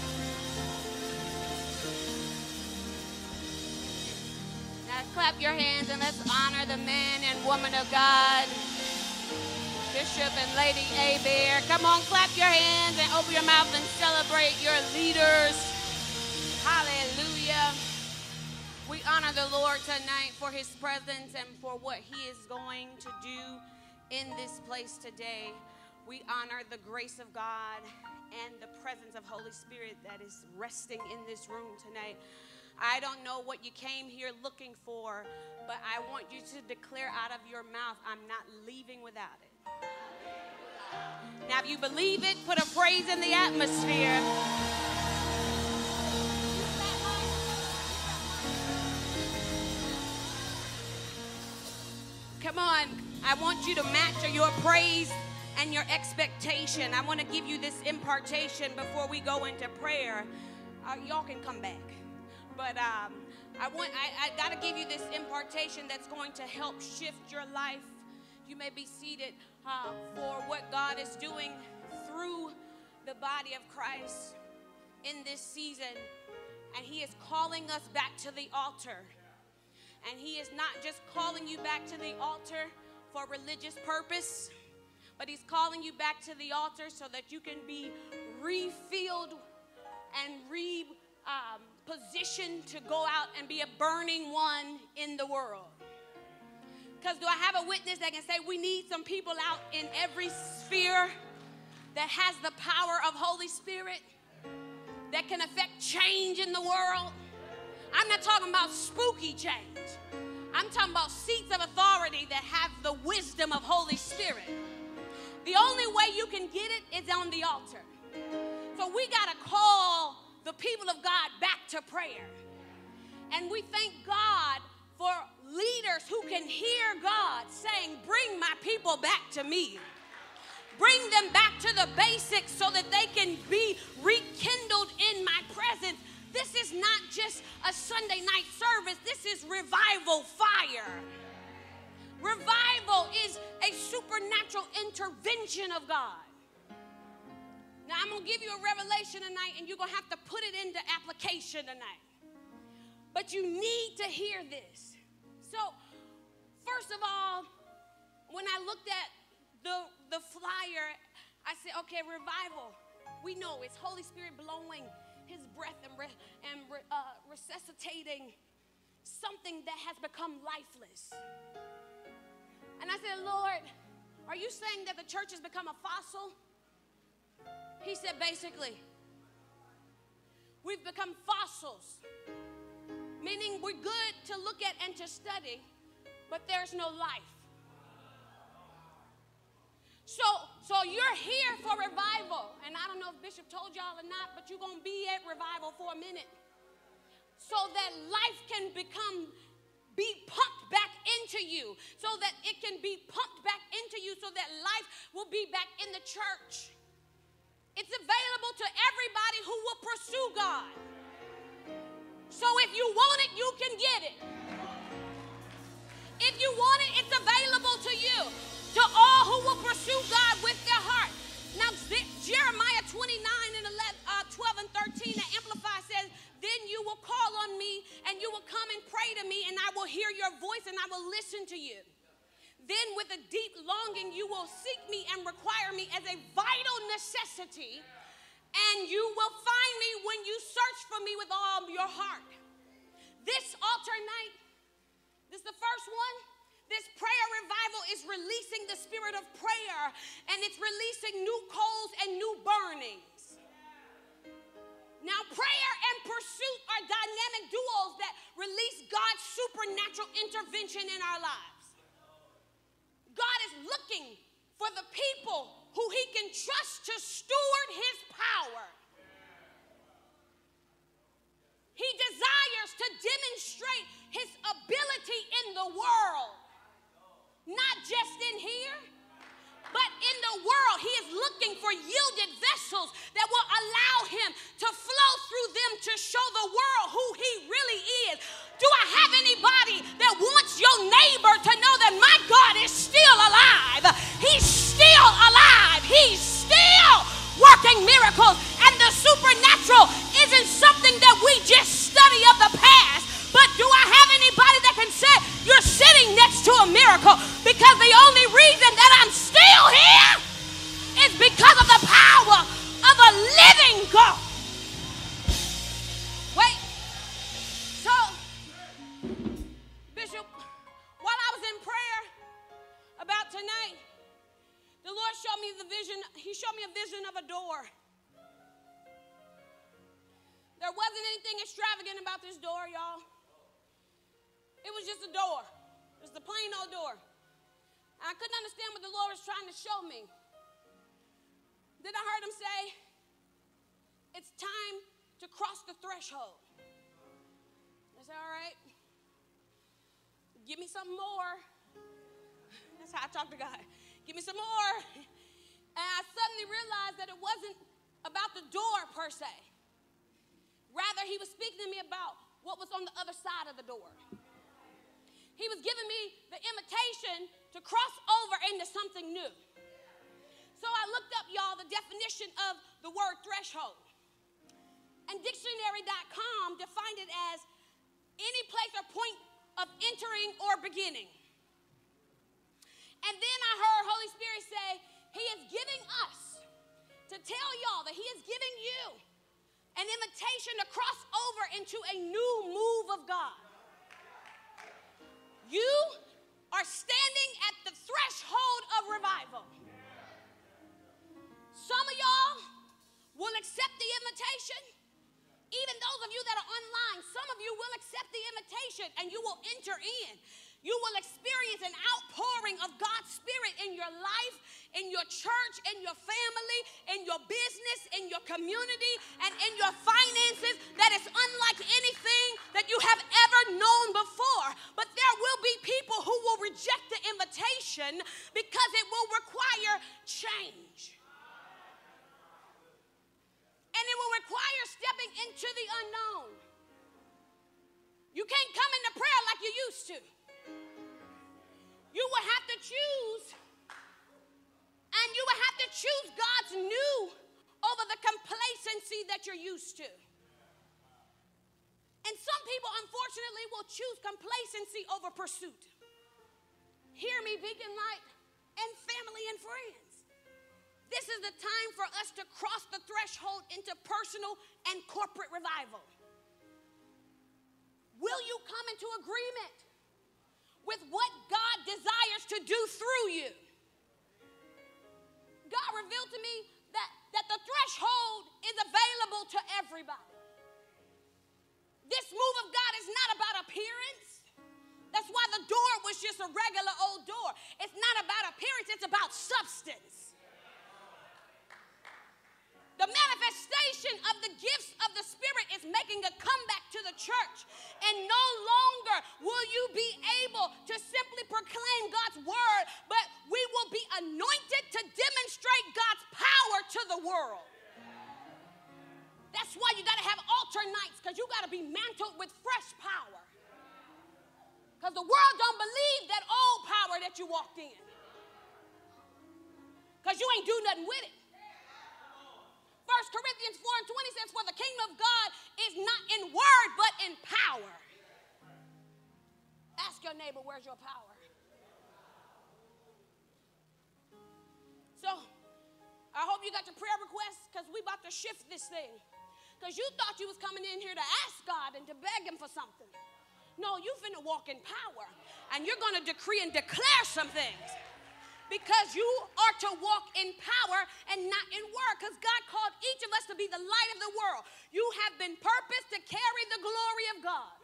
Now clap your hands and let's honor the man and woman of God. Bishop and Lady Bear. Come on, clap your hands and open your mouth and celebrate your leaders. Hallelujah. We honor the Lord tonight for his presence and for what he is going to do in this place today. We honor the grace of God and the presence of Holy Spirit that is resting in this room tonight. I don't know what you came here looking for, but I want you to declare out of your mouth, I'm not leaving without it. Now, if you believe it, put a praise in the atmosphere. Come on, I want you to match your praise and your expectation. I want to give you this impartation before we go into prayer. Uh, y'all can come back, but um, I want I, I got to give you this impartation that's going to help shift your life. You may be seated uh, for what God is doing through the body of Christ in this season. And He is calling us back to the altar. And He is not just calling you back to the altar for religious purpose, but He's calling you back to the altar so that you can be refilled and re um, positioned to go out and be a burning one in the world. Because do I have a witness that can say we need some people out in every sphere that has the power of Holy Spirit that can affect change in the world? I'm not talking about spooky change. I'm talking about seats of authority that have the wisdom of Holy Spirit. The only way you can get it is on the altar. So we got to call the people of God back to prayer. And we thank God for leaders who can hear God saying, Bring my people back to me. Bring them back to the basics so that they can be rekindled in my presence. This is not just a Sunday night service, this is revival fire. Revival is a supernatural intervention of God. Now, I'm going to give you a revelation tonight, and you're going to have to put it into application tonight. But you need to hear this. So, first of all, when I looked at the, the flyer, I said, okay, revival. We know it's Holy Spirit blowing his breath and, re- and re- uh, resuscitating something that has become lifeless. And I said, Lord, are you saying that the church has become a fossil? He said, basically, we've become fossils meaning we're good to look at and to study, but there's no life. So, so you're here for revival. And I don't know if Bishop told y'all or not, but you're going to be at revival for a minute. So that life can become be pumped back into you so that it can be pumped back into you so that life will be back in the church. It's available to everybody who will pursue God. So if you want it, you can get it. If you want it, it's available to you. To all who will pursue God with their heart. Now, Jeremiah 29 and 11, uh, 12 and 13, the Amplify says, Then you will call on me, and you will come and pray to me, and I will hear your voice, and I will listen to you. Then, with a deep longing, you will seek me and require me as a vital necessity, and you will find me when you search for me with all your heart. This altar night, this is the first one. This prayer revival is releasing the spirit of prayer and it's releasing new coals and new burnings. Now, prayer and pursuit are dynamic duos that release God's supernatural intervention in our lives. God is looking for the people who he can trust to steward his power. He desires to demonstrate his ability in the world, not just in here, but in the world. He is looking for yielded vessels that will allow him to flow through them to show the world who he really is. Do I have anybody that wants your neighbor to know that my God is still alive? He's still alive. He's still working miracles. And the supernatural isn't something that we just study of the past. But do I have anybody that can say you're sitting next to a miracle? Because the only reason that I'm still here is because of the power of a living God. Tonight, the Lord showed me the vision. He showed me a vision of a door. There wasn't anything extravagant about this door, y'all. It was just a door. It was the plain old door. I couldn't understand what the Lord was trying to show me. Then I heard him say, It's time to cross the threshold. I said, All right, give me some more. That's how I talk to God. Give me some more. And I suddenly realized that it wasn't about the door per se. Rather, he was speaking to me about what was on the other side of the door. He was giving me the invitation to cross over into something new. So I looked up, y'all, the definition of the word threshold. And dictionary.com defined it as any place or point of entering or beginning. And then I heard Holy Spirit say, He is giving us to tell y'all that He is giving you an invitation to cross over into a new move of God. You are standing at the threshold of revival. Some of y'all will accept the invitation. Even those of you that are online, some of you will accept the invitation and you will enter in. You will experience an outpouring of God's Spirit in your life, in your church, in your family, in your business, in your community, and in your finances that is unlike anything that you have ever known before. But there will be people who will reject the invitation because it will require change. And it will require stepping into the unknown. You can't come into prayer like you used to. You will have to choose, and you will have to choose God's new over the complacency that you're used to. And some people, unfortunately, will choose complacency over pursuit. Hear me, Beacon Light, and family and friends. This is the time for us to cross the threshold into personal and corporate revival. Will you come into agreement with what God desires to do through you? God revealed to me that, that the threshold is available to everybody. This move of God is not about appearance. That's why the door was just a regular old door. It's not about appearance, it's about substance. The manifestation of the gifts of the Spirit is making a comeback to the church. And no longer will you be able to simply proclaim God's word, but we will be anointed to demonstrate God's power to the world. That's why you got to have altar nights because you got to be mantled with fresh power. Because the world don't believe that old power that you walked in. Because you ain't do nothing with it. First Corinthians 4 and 20 says, For the kingdom of God is not in word, but in power. Ask your neighbor, where's your power? So, I hope you got your prayer requests because we about to shift this thing. Because you thought you was coming in here to ask God and to beg him for something. No, you finna walk in power. And you're gonna decree and declare some things. Because you are to walk in power and not in word. Because God called each of us to be the light of the world. You have been purposed to carry the glory of God.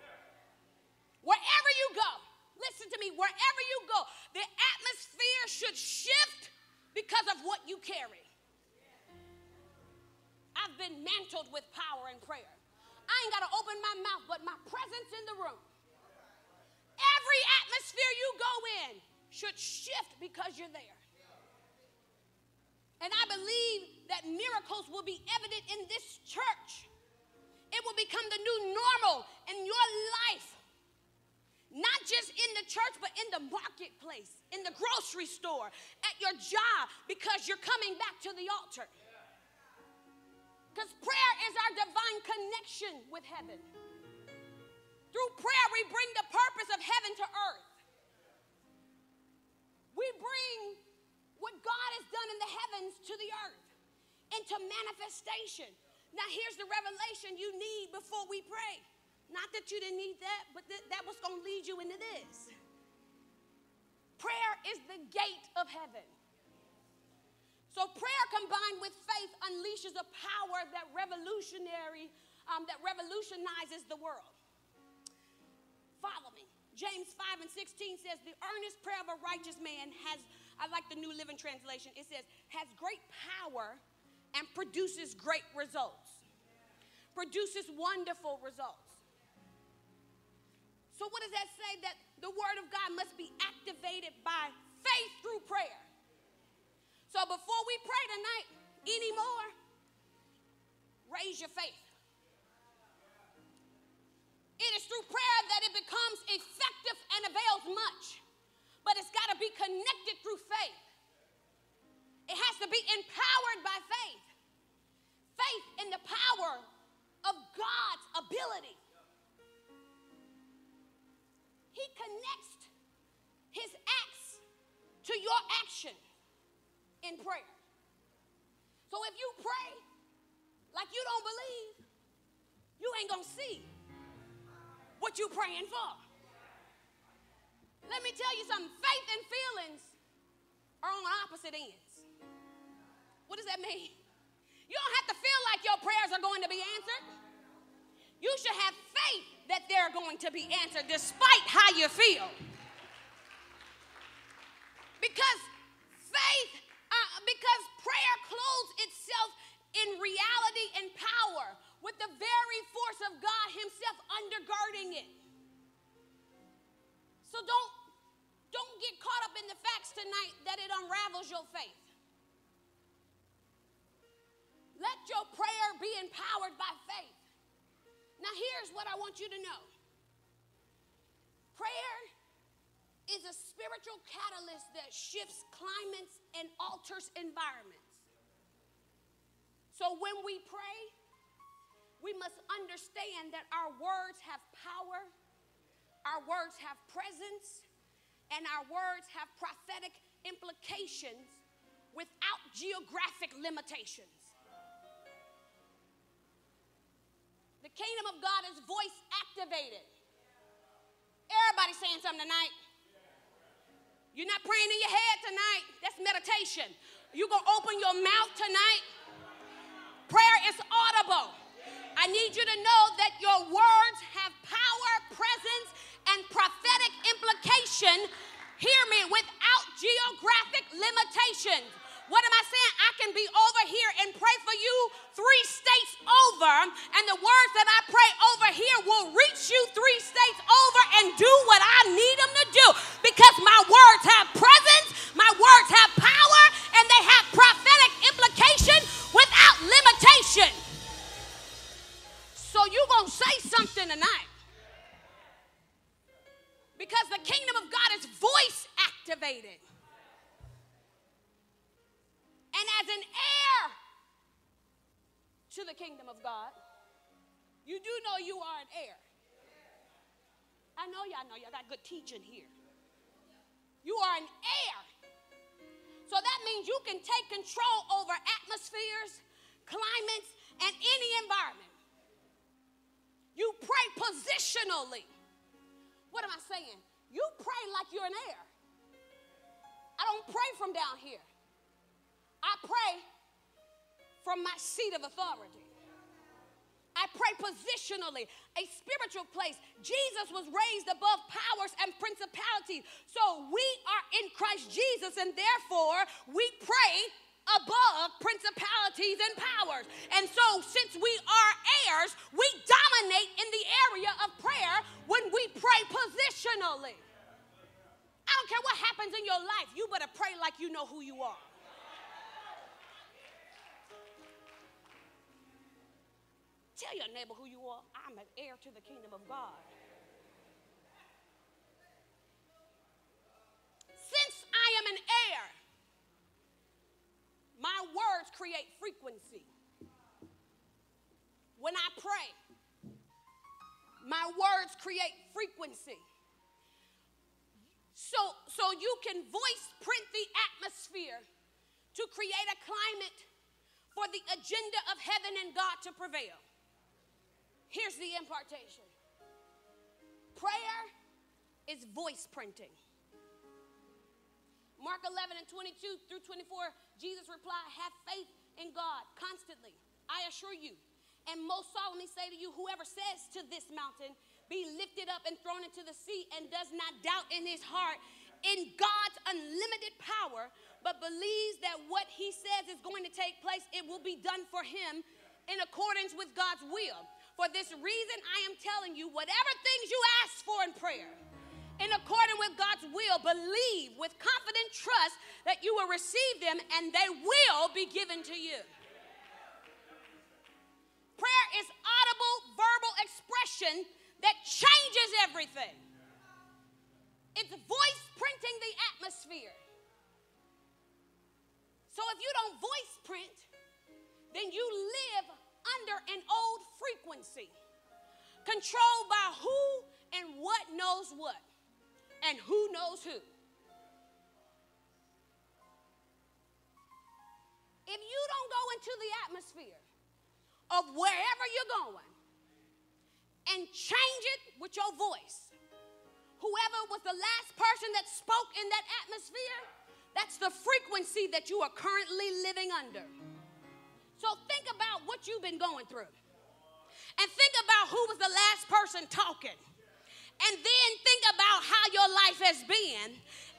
Wherever you go, listen to me, wherever you go, the atmosphere should shift because of what you carry. I've been mantled with power and prayer. I ain't got to open my mouth, but my presence in the room. Every atmosphere you go in should shift because you're there. And I believe that miracles will be evident in this church. It will become the new normal in your life. Not just in the church, but in the marketplace, in the grocery store, at your job, because you're coming back to the altar. Because prayer is our divine connection with heaven. Through prayer, we bring the purpose of heaven to earth. We bring what God has done in the heavens to the earth into manifestation. Now, here's the revelation you need before we pray. Not that you didn't need that, but th- that was going to lead you into this. Prayer is the gate of heaven. So prayer combined with faith unleashes a power that revolutionary, um, that revolutionizes the world. Follow me. James 5 and 16 says, The earnest prayer of a righteous man has, I like the New Living Translation, it says, has great power and produces great results. Produces wonderful results. So, what does that say? That the Word of God must be activated by faith through prayer. So before we pray tonight anymore, raise your faith. It is through prayer that it becomes effective and avails much. But it's got to be connected through faith. It has to be empowered by faith. Faith in the power of God's ability. He connects his acts to your action in prayer. So if you pray like you don't believe, you ain't gonna see what you praying for. Let me tell you something faith and feelings are on opposite ends. What does that mean? You don't have to feel like your prayers are going to be answered. You should have faith that they're going to be answered despite how you feel. Because faith uh, because prayer clothes itself in reality and power with the very force of God Himself undergirding it. So don't don't get caught up in the facts tonight that it unravels your faith. Let your prayer be empowered by faith. Now, here's what I want you to know prayer is a spiritual catalyst that shifts climates and alters environments. So when we pray, we must understand that our words have power, our words have presence, and our words have prophetic implications without geographic limitations. The kingdom of God is voice activated. Everybody saying something tonight. You're not praying in your head tonight. That's meditation. You're going to open your mouth tonight. Prayer is audible. I need you to know that your words have power, presence, and prophetic implication. Hear me without geographic limitations. What am I saying? I can be over here and pray for you three states over, and the words that I pray over here will reach you three states over and do what I need them to do because my words have presence, my words have power, and they have prophetic implication without limitation you're going to say something tonight. Because the kingdom of God is voice activated. And as an heir to the kingdom of God, you do know you are an heir. I know y'all know y'all got good teaching here. You are an heir. So that means you can take control over atmospheres, climates, and any environment. You pray positionally. What am I saying? You pray like you're an heir. I don't pray from down here. I pray from my seat of authority. I pray positionally, a spiritual place. Jesus was raised above powers and principalities. So we are in Christ Jesus, and therefore we pray above principalities and powers. And so, since we are heirs, we dominate in the area of prayer when we pray positionally. I don't care what happens in your life, you better pray like you know who you are. Tell your neighbor who you are. I'm an heir to the kingdom of God. Since I am an heir, my words create frequency. When I pray, my words create frequency. So, so you can voice print the atmosphere to create a climate for the agenda of heaven and God to prevail. Here's the impartation prayer is voice printing. Mark 11 and 22 through 24, Jesus replied, Have faith in God constantly. I assure you, and most solemnly say to you, whoever says to this mountain, be lifted up and thrown into the sea, and does not doubt in his heart in God's unlimited power, but believes that what he says is going to take place, it will be done for him in accordance with God's will. For this reason, I am telling you, whatever things you ask for in prayer, in accordance with God's will, believe with confident trust that you will receive them and they will be given to you. Prayer is audible verbal expression that changes everything. It's voice printing the atmosphere. So if you don't voice print, then you live under an old frequency, controlled by who and what knows what, and who knows who. If you don't go into the atmosphere of wherever you're going and change it with your voice, whoever was the last person that spoke in that atmosphere, that's the frequency that you are currently living under. So think about what you've been going through. And think about who was the last person talking. And then think about how your life has been.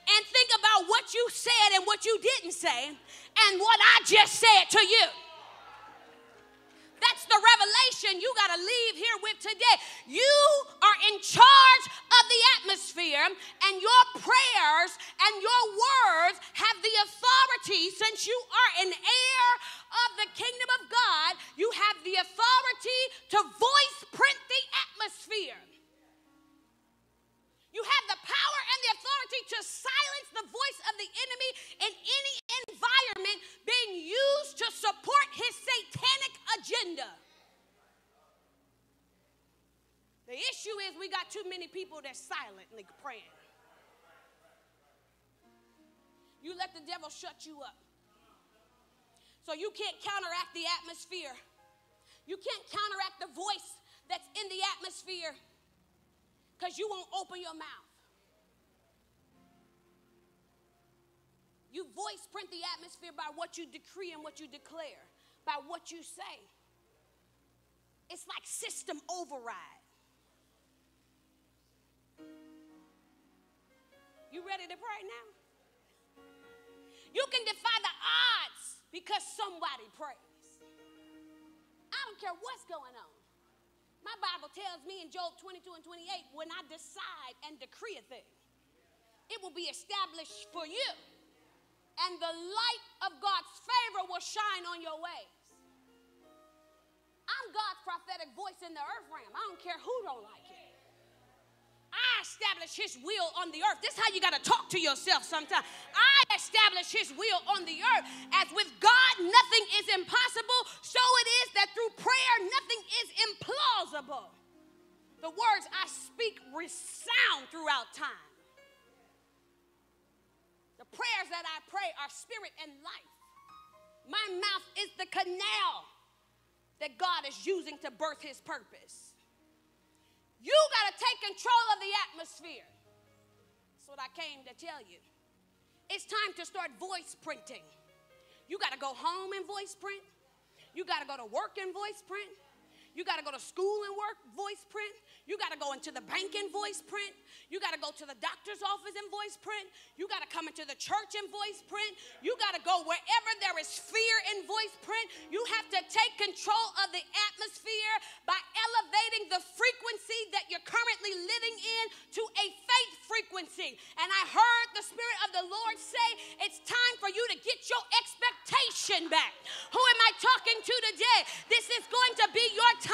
And think about what you said and what you didn't say. And what I just said to you. That's the revelation you got to leave here with today. You are in charge of the atmosphere, and your prayers and your words have the authority, since you are an heir of the kingdom of God, you have the authority to voice print the atmosphere. You have the power and the authority to silence the voice of the enemy in any environment being used to support his satanic agenda. The issue is we got too many people that silently praying. You let the devil shut you up. So you can't counteract the atmosphere. You can't counteract the voice that's in the atmosphere because you won't open your mouth. You voice print the atmosphere by what you decree and what you declare, by what you say. It's like system override. You ready to pray now? You can defy the odds because somebody prays. I don't care what's going on. My Bible tells me in Job 22 and 28 when I decide and decree a thing, it will be established for you, and the light of God's favor will shine on your ways. I'm God's prophetic voice in the earth realm. I don't care who don't like it. I establish his will on the earth. This is how you got to talk to yourself sometimes. I establish his will on the earth. As with God, nothing is impossible, so it is that through prayer, nothing is implausible. The words I speak resound throughout time. The prayers that I pray are spirit and life. My mouth is the canal that God is using to birth his purpose. You got to take control of the atmosphere. That's what I came to tell you. It's time to start voice printing. You got to go home and voice print. You got to go to work and voice print. You got to go to school and work voice print. You got to go into the bank and voice print. You got to go to the doctor's office and voice print. You got to come into the church and voice print. You got to go wherever there is fear in voice print. You have to take control of the atmosphere by elevating the frequency that you're currently living in to a faith frequency. And I heard the Spirit of the Lord say, It's time for you to get your expectation back. Who am I talking to today? This is going to be your time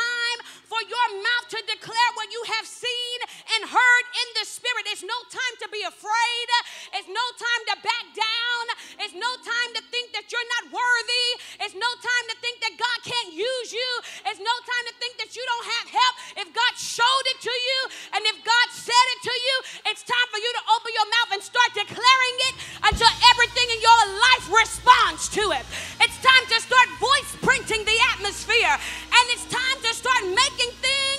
for your mouth to declare what you have seen and heard in the Spirit. It's no time to be afraid, it's no time to back down, it's no time to think that you're not worthy, it's no time to think that God can't use you, it's no time to think that you don't have help. If God showed it to you and if God said it to you, it's time for you to open your mouth and start declaring it until everything in your life responds to it. It's time to start voice printing the atmosphere, and it's time to start making things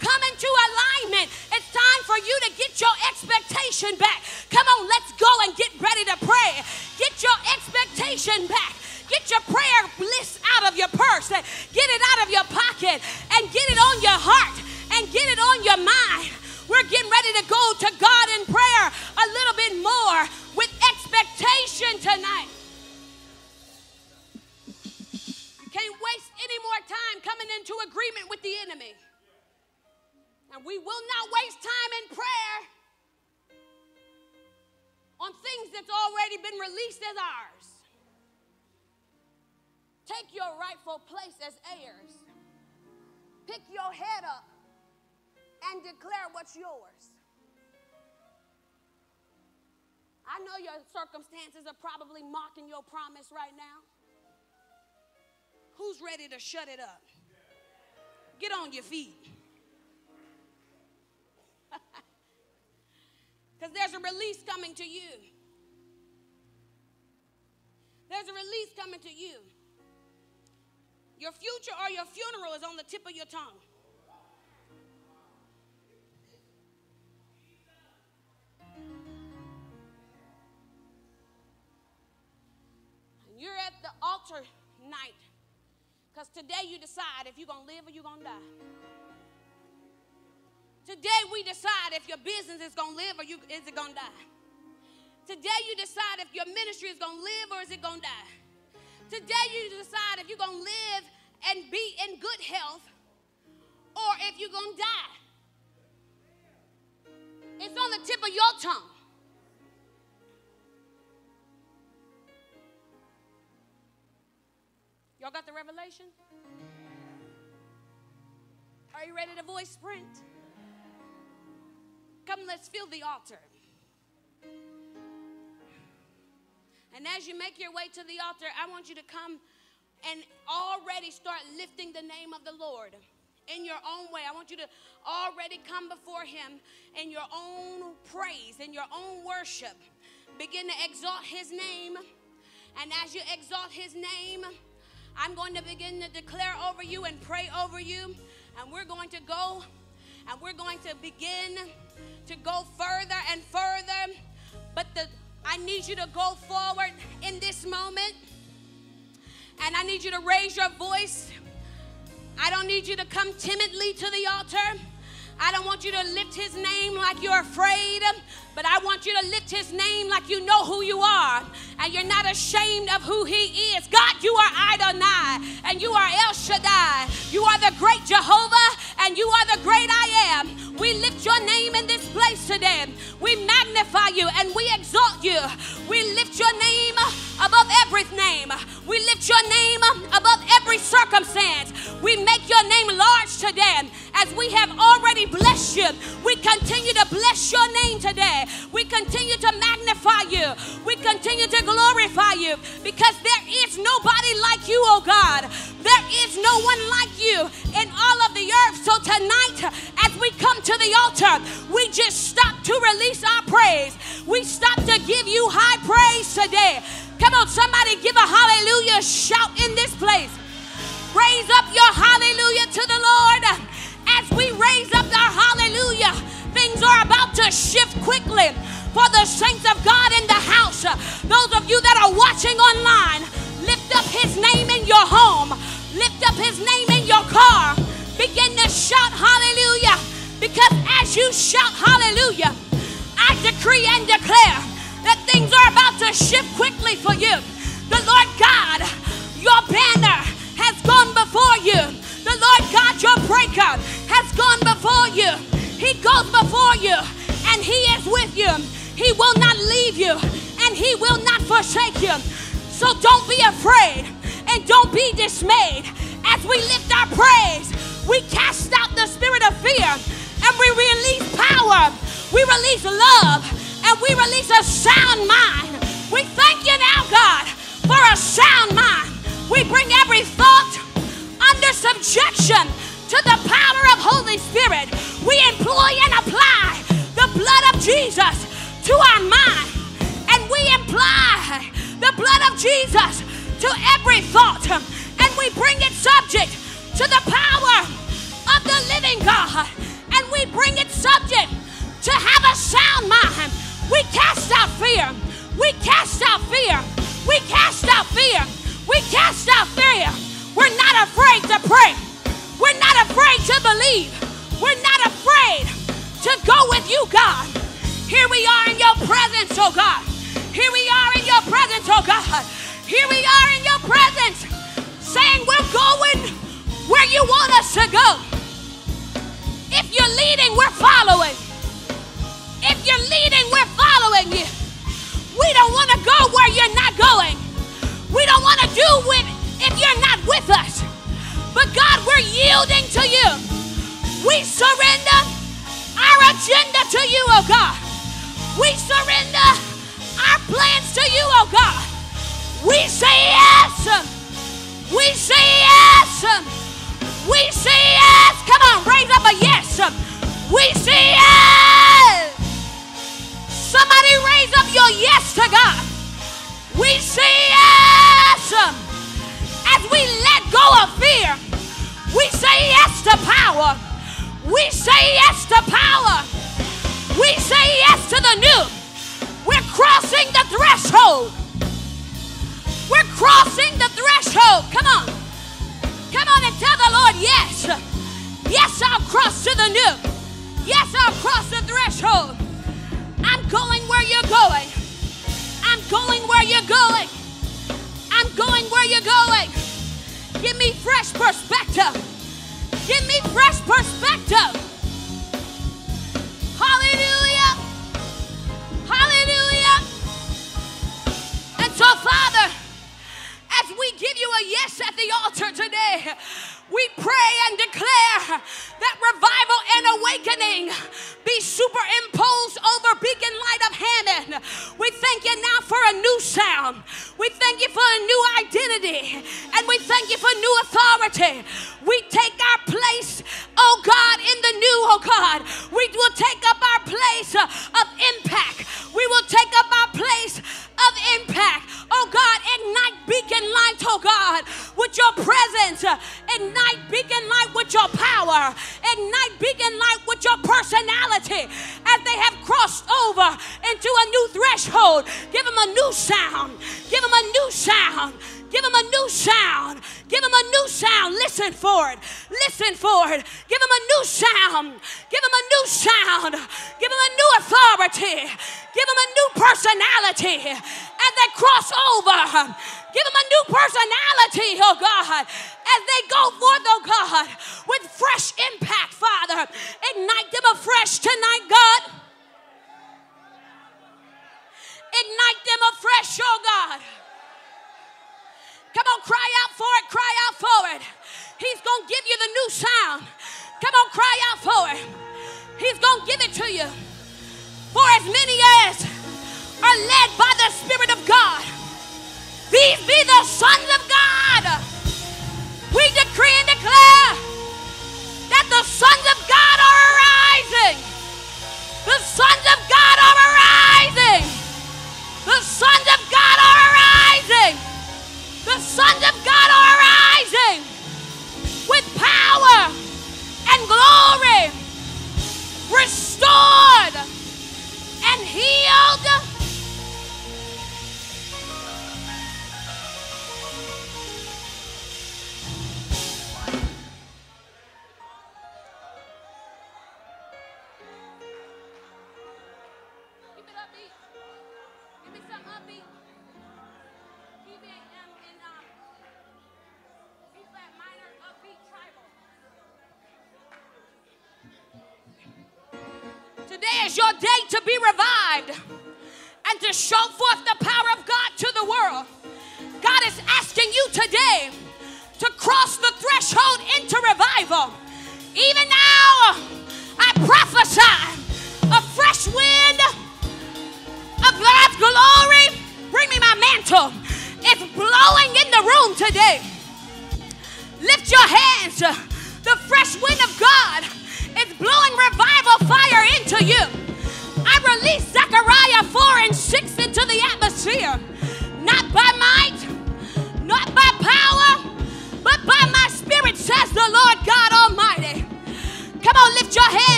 come into alignment. It's time for you to get your expectation back. Come on, let's go and get ready to pray. Get your expectation back. Get your prayer list out of your purse, get it out of your pocket, and get it on your heart, and get it on your mind. We're getting ready to go to God in prayer a little bit more with expectation tonight. Can't waste any more time coming into agreement with the enemy. We will not waste time in prayer on things that's already been released as ours. Take your rightful place as heirs. Pick your head up and declare what's yours. I know your circumstances are probably mocking your promise right now. Who's ready to shut it up? Get on your feet. Because there's a release coming to you. There's a release coming to you. Your future or your funeral is on the tip of your tongue. And you're at the altar night because today you decide if you're going to live or you're going to die. Today we decide if your business is going to live or you, is it going to die. Today you decide if your ministry is going to live or is it going to die. Today you decide if you're going to live and be in good health or if you're going to die. It's on the tip of your tongue. Y'all got the revelation? Are you ready to voice print? Come, let's fill the altar. And as you make your way to the altar, I want you to come and already start lifting the name of the Lord in your own way. I want you to already come before Him in your own praise, in your own worship. Begin to exalt His name. And as you exalt His name, I'm going to begin to declare over you and pray over you. And we're going to go and we're going to begin to go further and further. But the I need you to go forward in this moment. And I need you to raise your voice. I don't need you to come timidly to the altar. I don't want you to lift his name like you're afraid, but I want you to lift his name like you know who you are and you're not ashamed of who he is. God, you are Adonai and you are El Shaddai. You are the great Jehovah and you are the great I am. We lift your name in this place today. We magnify you and we exalt you. We lift your name above every name. We lift your name above every circumstance. We make your name large today as we have already blessed you. We continue to bless your name today. We continue to magnify you. We continue to glorify you because there is nobody like you, oh God. There is no one like you in all of the earth. So tonight, as we come to the altar, we just stop to release our praise. We stop to give you high praise today. Come on, somebody give a hallelujah shout in this place. Raise up your hallelujah to the Lord. As we raise up our hallelujah, things are about to shift quickly for the saints of God in the house. Those of you that are watching online, lift up his name in your home, lift up his name in your car. Begin to shout hallelujah. Because as you shout hallelujah, I decree and declare that things are about to shift quickly for you. The Lord God, your banner has gone before you. The Lord God, your breaker, has gone before you. He goes before you and He is with you. He will not leave you and He will not forsake you. So don't be afraid and don't be dismayed. As we lift our praise, we cast out the spirit of fear and we release power, we release love, and we release a sound mind. We thank you now, God, for a sound mind. We bring every thought under subjection to the power of Holy Spirit. We employ and apply the blood of Jesus to our mind, and we apply the blood of Jesus to every thought, and we bring it subject to the power of the living God, and we bring it subject to have a sound mind. We cast out fear. We cast out fear. We cast out fear. We cast out fear. We're not afraid to pray. We're not afraid to believe. We're not afraid to go with you, God. Here we are in your presence, oh God. Here we are in your presence, oh God. Here we are in your presence, saying we're going where you want us to go. If you're leading, we're following. If you're leading, we're following you. We don't want to go where you're not going. We don't want to do with if you're not with us. But God, we're yielding to you. We surrender our agenda to you, oh God. We surrender our plans to you, oh God. We say yes. We say yes. We say yes. Come on, raise up a yes. We say yes. Somebody raise up your yes to God. We say yes. As we let go of fear, we say yes to power. We say yes to power. We say yes to the new. We're crossing the threshold. We're crossing the threshold. Come on. Come on and tell the Lord yes. Yes, I'll cross to the new. Yes, I'll cross the threshold. I'm going where you're going. I'm going where you're going. I'm going where you're going. Give me fresh perspective. Give me fresh perspective. Hallelujah. Hallelujah. And so, Father, as we give you a yes at the altar today, we pray and declare that revival and awakening be superimposed over Beacon Light of Hammond. We thank you now for a new sound. We thank you for a new identity. And we thank you for new authority. We take our place, oh God, in the new, oh God. We will take up our place of impact. We will take up our place of impact. Oh God, ignite Beacon Light, oh God, with your presence. Ignite Beacon Light with your power. Ignite Beacon Light with your personality as they have crossed over into a new threshold. Give them a new sound. Give them a new sound. Give them a new sound. Give them a new sound. Listen for it. Listen for it. Give them a new sound. Give them a new sound. Give them a new authority. Give them a new personality as they cross over. Give them a new personality, oh God, as they go forth, oh God, with fresh impact, Father. Ignite them afresh tonight, God. Ignite them afresh, oh God. Come on, cry out for it, cry out for it. He's going to give you the new sound. Come on, cry out for it. He's going to give it to you. For as many as are led by the Spirit of God.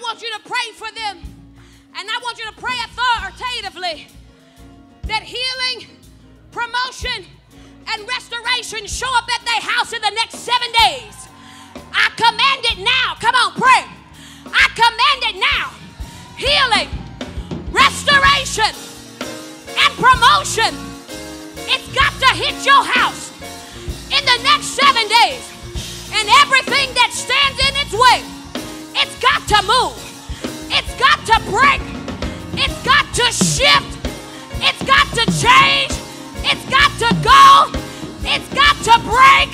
I want you to pray for them. And I want you to pray authoritatively that healing, promotion, and restoration show up at their house in the next seven days. I command it now. Come on, pray. I command it now. Healing, restoration, and promotion. It's got to hit your house in the next seven days. And everything that stands in its way. It's got to move. It's got to break. It's got to shift. It's got to change. It's got to go. It's got to break.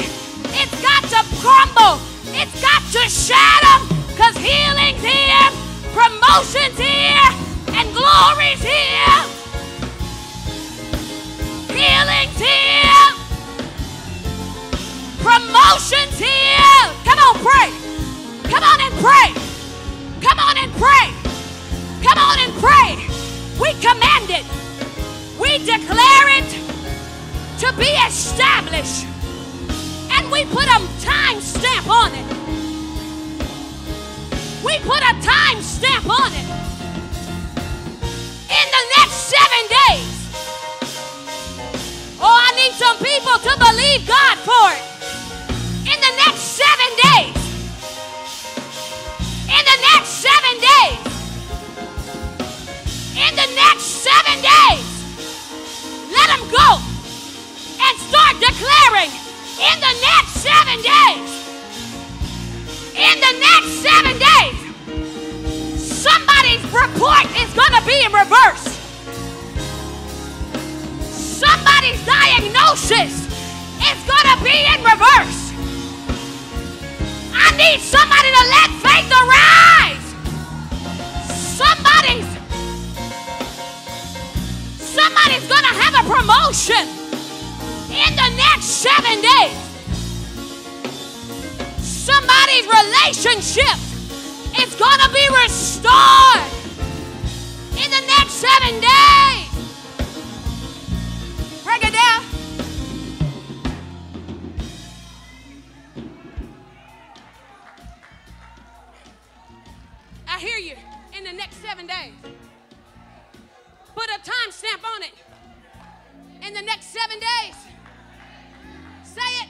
It's got to crumble. It's got to shatter. Because healing's here, promotion's here, and glory's here. Healing's here. Promotion's here. Come on, pray. Come on and pray. Come on and pray. Come on and pray. We command it. We declare it to be established. And we put a time stamp on it. We put a time stamp on it. In the next seven days. Oh, I need some people to believe God for it. In the next seven days. Next seven days. In the next seven days. Let them go and start declaring in the next seven days. In the next seven days. Somebody's report is going to be in reverse. Somebody's diagnosis is going to be in reverse. I need somebody to let faith arise. Somebody's somebody's to have a promotion in the next seven days. Somebody's relationship is to be restored in the next seven days. Break it down. I hear you in the next seven days. Put a time stamp on it. In the next seven days. Say it.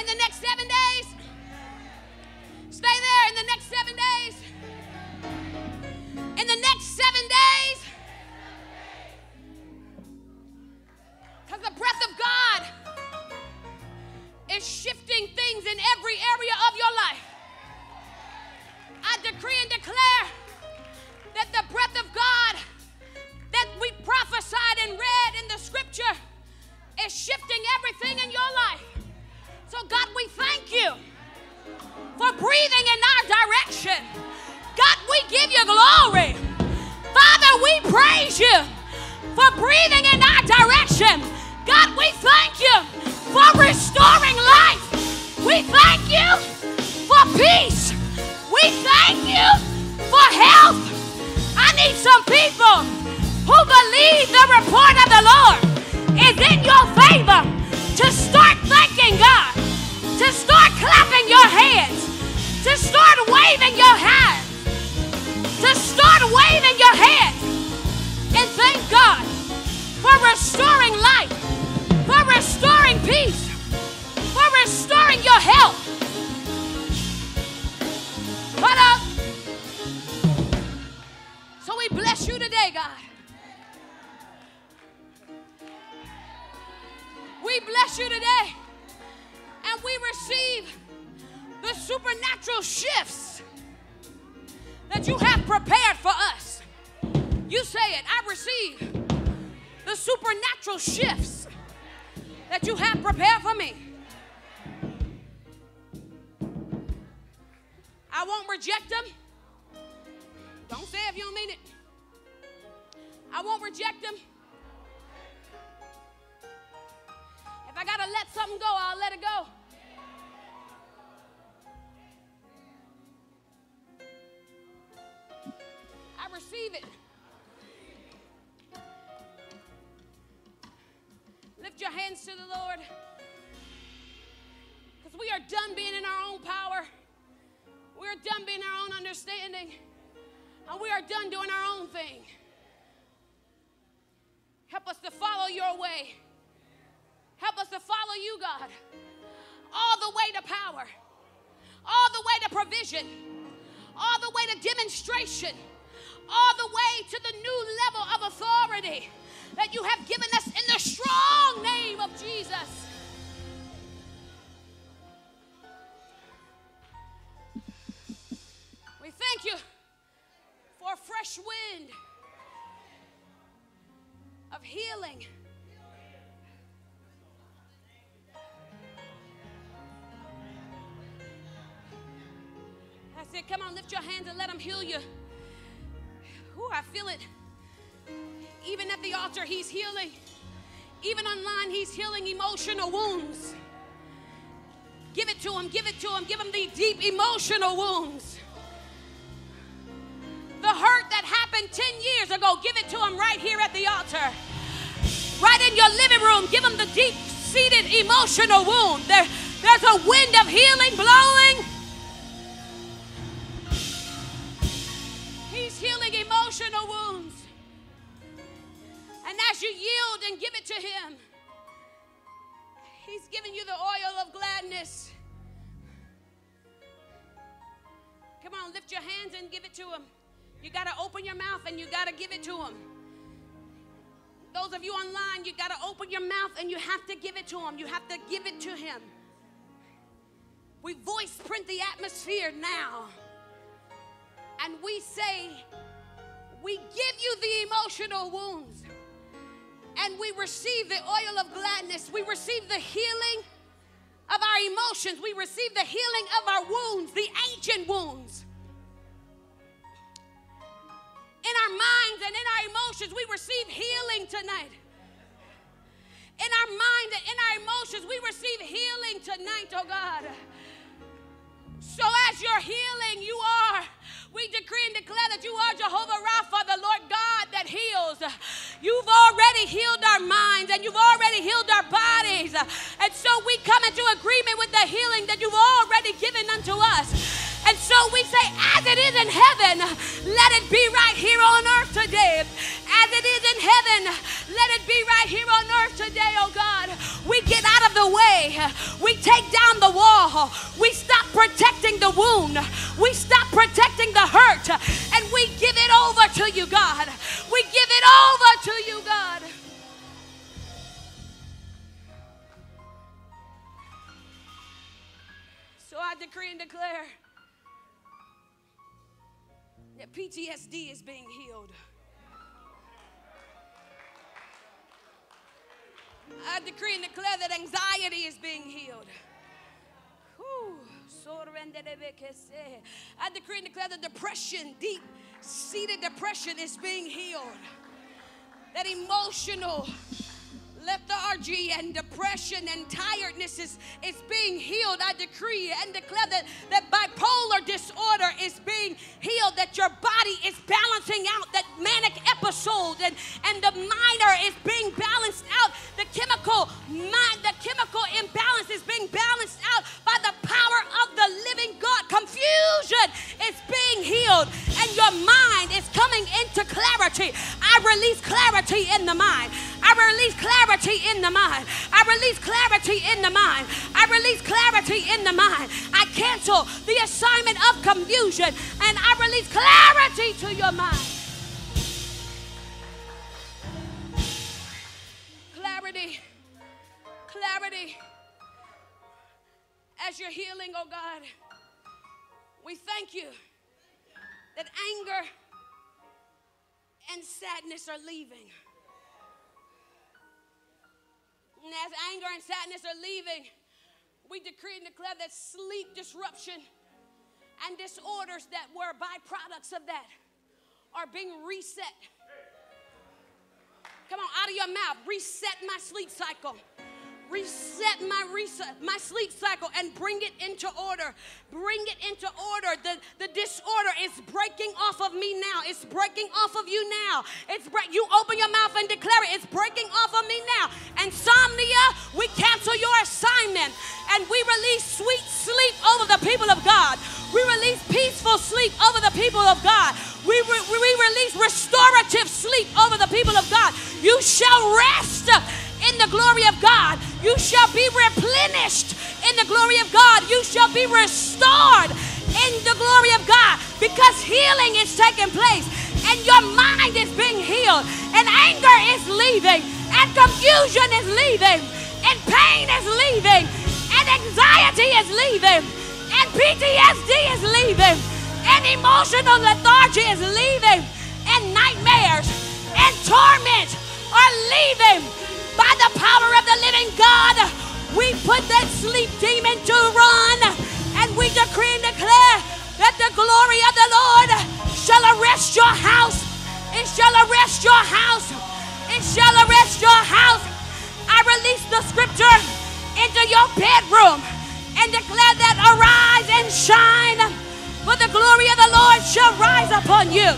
In the next seven days. Stay there in the next seven days. In the next seven days. Because the breath of God is shifting things in every area of your life. I decree and declare that the breath of God that we prophesied and read in the scripture is shifting everything in your life. So, God, we thank you for breathing in our direction. God, we give you glory. Father, we praise you for breathing in our direction. God, we thank you for restoring life. We thank you for peace. We thank you for help. I need some people who believe the report of the Lord is in your favor to start thanking God, to start clapping your hands, to start waving your hands, to start waving your hands and thank God for restoring life, for restoring peace, for restoring your health. Supernatural shifts that you have prepared for me. I won't reject them. Don't say if you don't mean it. I won't reject them. If I gotta let something go, I'll let it go. Understanding. And we are done doing our own thing. Help us to follow your way. Help us to follow you, God. All the way to power, all the way to provision, all the way to demonstration, all the way to the new level of authority that you have given us in the strong name of Jesus. Thank you for a fresh wind of healing. I said, Come on, lift your hands and let him heal you. Ooh, I feel it. Even at the altar, He's healing. Even online, He's healing emotional wounds. Give it to Him, give it to Him, give Him the deep emotional wounds. The hurt that happened 10 years ago, give it to Him right here at the altar. Right in your living room, give Him the deep seated emotional wound. There, there's a wind of healing blowing. He's healing emotional wounds. And as you yield and give it to Him, He's giving you the oil of gladness. Come on, lift your hands and give it to Him. You got to open your mouth and you got to give it to Him. Those of you online, you got to open your mouth and you have to give it to Him. You have to give it to Him. We voice print the atmosphere now. And we say, we give you the emotional wounds and we receive the oil of gladness. We receive the healing of our emotions. We receive the healing of our wounds, the ancient wounds. In our minds and in our emotions, we receive healing tonight. In our mind and in our emotions, we receive healing tonight, oh God. So as you're healing, you are we decree and declare that you are Jehovah Rapha, the Lord God that heals. You've already healed our minds and you've already healed our bodies. And so we come into agreement with the healing that you've already given unto us. And so we say, as it is in heaven, let it be right here on earth today. As it is in heaven, let it be right here on earth today, oh God. We get out of the way. We take down the wall. We stop protecting the wound. We stop protecting the hurt and we give it over to you, God. We give it over to you, God. So I decree and declare PTSD is being healed. I decree and declare that anxiety is being healed. I decree and declare that depression, deep seated depression, is being healed. That emotional lethargy and depression and tiredness is, is being healed. I decree and declare that, that bipolar disorder is being healed, that your body is balancing out that manic episode and, and the minor is being balanced out. The chemical mind, the chemical imbalance is being balanced out by the power of the living God. Confusion is being healed and your mind is coming into clarity. I release clarity in the mind. I release clarity in the mind. I release clarity in the mind. I release clarity in the mind. I cancel the assignment of confusion and I release clarity to your mind. Clarity. Clarity. As you're healing, oh God, we thank you that anger and sadness are leaving. And as anger and sadness are leaving, we decree and declare that sleep disruption and disorders that were byproducts of that are being reset. Come on, out of your mouth, reset my sleep cycle reset my reset my sleep cycle and bring it into order. Bring it into order. The, the disorder is breaking off of me now. It's breaking off of you now. It's break you open your mouth and declare it. It's breaking off of me now. Insomnia we cancel your assignment and we release sweet sleep over the people of god. We release peaceful sleep over the people of god. We, re- we release restorative sleep over the people of god. You shall rest in the glory of God. You shall be replenished in the glory of God. You shall be restored in the glory of God because healing is taking place and your mind is being healed and anger is leaving and confusion is leaving and pain is leaving and anxiety is leaving and PTSD is leaving and emotional lethargy is leaving and nightmares and torment are leaving by the power of the living God, we put that sleep demon to run and we decree and declare that the glory of the Lord shall arrest your house. It shall arrest your house. It shall arrest your house. I release the scripture into your bedroom and declare that arise and shine, for the glory of the Lord shall rise upon you.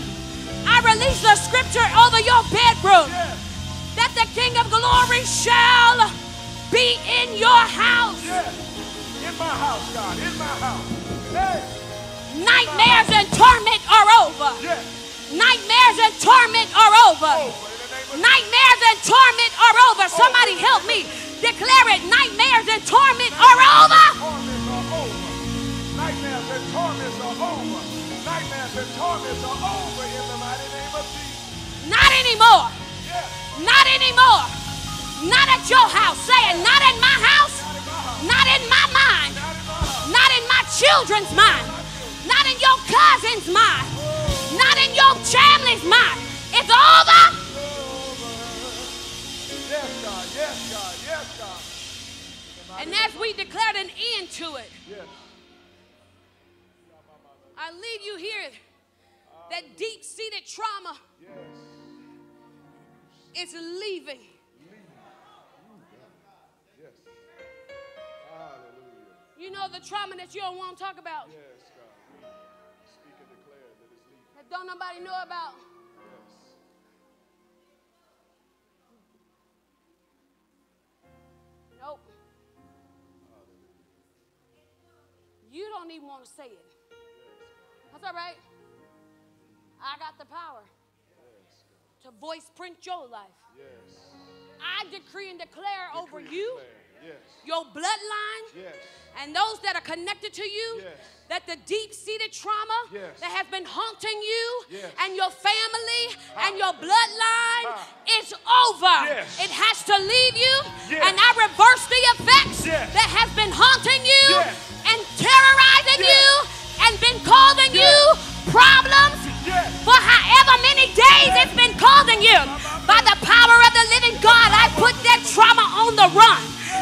I release the scripture over your bedroom that the King of glory shall be in your house. Yes. In my house, God. In my house. Hey. Nightmares and torment are over. Yes. Nightmares and torment are over. Over in the name of Nightmares and torment are over. Somebody help me declare it. Nightmares and torment are over. Torments are over. Nightmares and torments are over. Nightmares and torments are over in the mighty name of Jesus. Not anymore. Not anymore. Not at your house. Say it. Not in my house. Not in my mind. Not in my children's mind. Not in your cousin's mind. Not in your family's mind. It's over. Yes, God. Yes, God. Yes, God. And as we declared an end to it, Yes. I leave you here that deep seated trauma Yes. Is leaving. Yes. You know the trauma that you don't want to talk about, Yes, God. Speak and declare that it's leaving. that don't nobody know about. Yes. Nope. You don't even want to say it. That's all right. I got the power to voice print your life. Yes. I decree and declare over Decree and you, declare. Yes. your bloodline, Yes. and those that are connected to you Yes. that the deep seated trauma that has been haunting you and your family and your bloodline Ah. is over. It has to leave you, and I reverse the effects that has been haunting you and terrorizing you and been causing you problems. For however many days it's been causing you. By the power of the living God, I put that trauma on the run.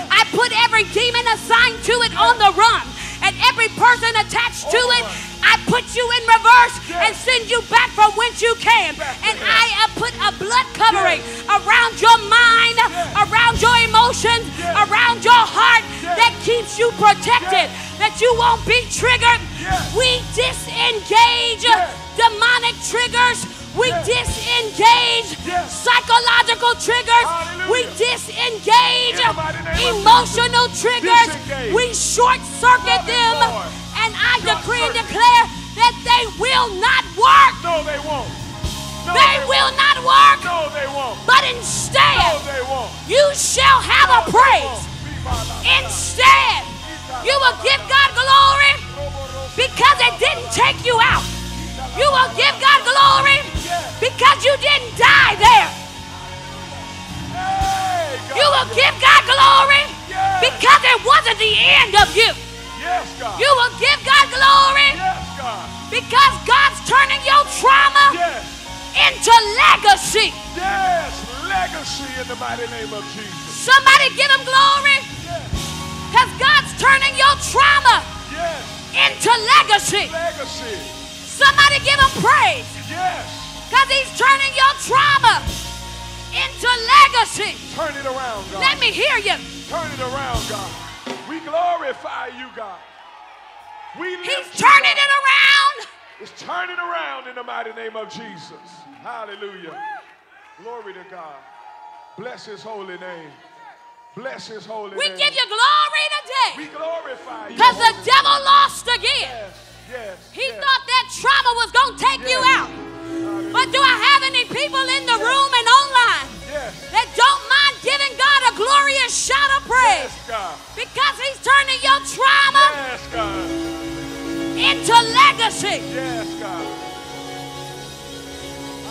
I put every demon assigned to it on the run. And every person attached to it, I put you in reverse and send you back from whence you came. And I have put a blood covering around your mind, around your emotions, around your heart that keeps you protected, that you won't be triggered. We disengage demonic triggers. We disengage psychological triggers. We disengage In the mighty name of emotional triggers. Disengage. We short circuit Love them. And I Short decree and declare that they will not work. No, they won't. No, They will not work. No, they won't. But No, instead, they won't. you shall have a praise. Be by thy Instead, you will give God glory because it didn't take you out. You will give God glory because you didn't die there. You will give God glory because it wasn't the end of you. Yes, God. You will give God glory because God's turning your trauma into legacy. Yes. Legacy in the mighty name of Jesus. Somebody give him glory because God's turning your trauma into legacy. Legacy. Somebody give him praise Yes. because he's turning your trauma into legacy. Turn it around, God. Let me hear you. Turn it around, God. We glorify you, God. We He's turning God. it around. It's turning around in the mighty name of Jesus. Hallelujah. Glory to God. Bless his holy name. Bless his holy We name. We give you glory today we glorify you. because the devil lost again. Yes, yes. He yes. thought that trauma was going to take you out. But do I have any people in the room and online Yes. that don't mind giving God a glorious shout of praise Yes, God. because He's turning your trauma Yes, God. into legacy? Yes, God.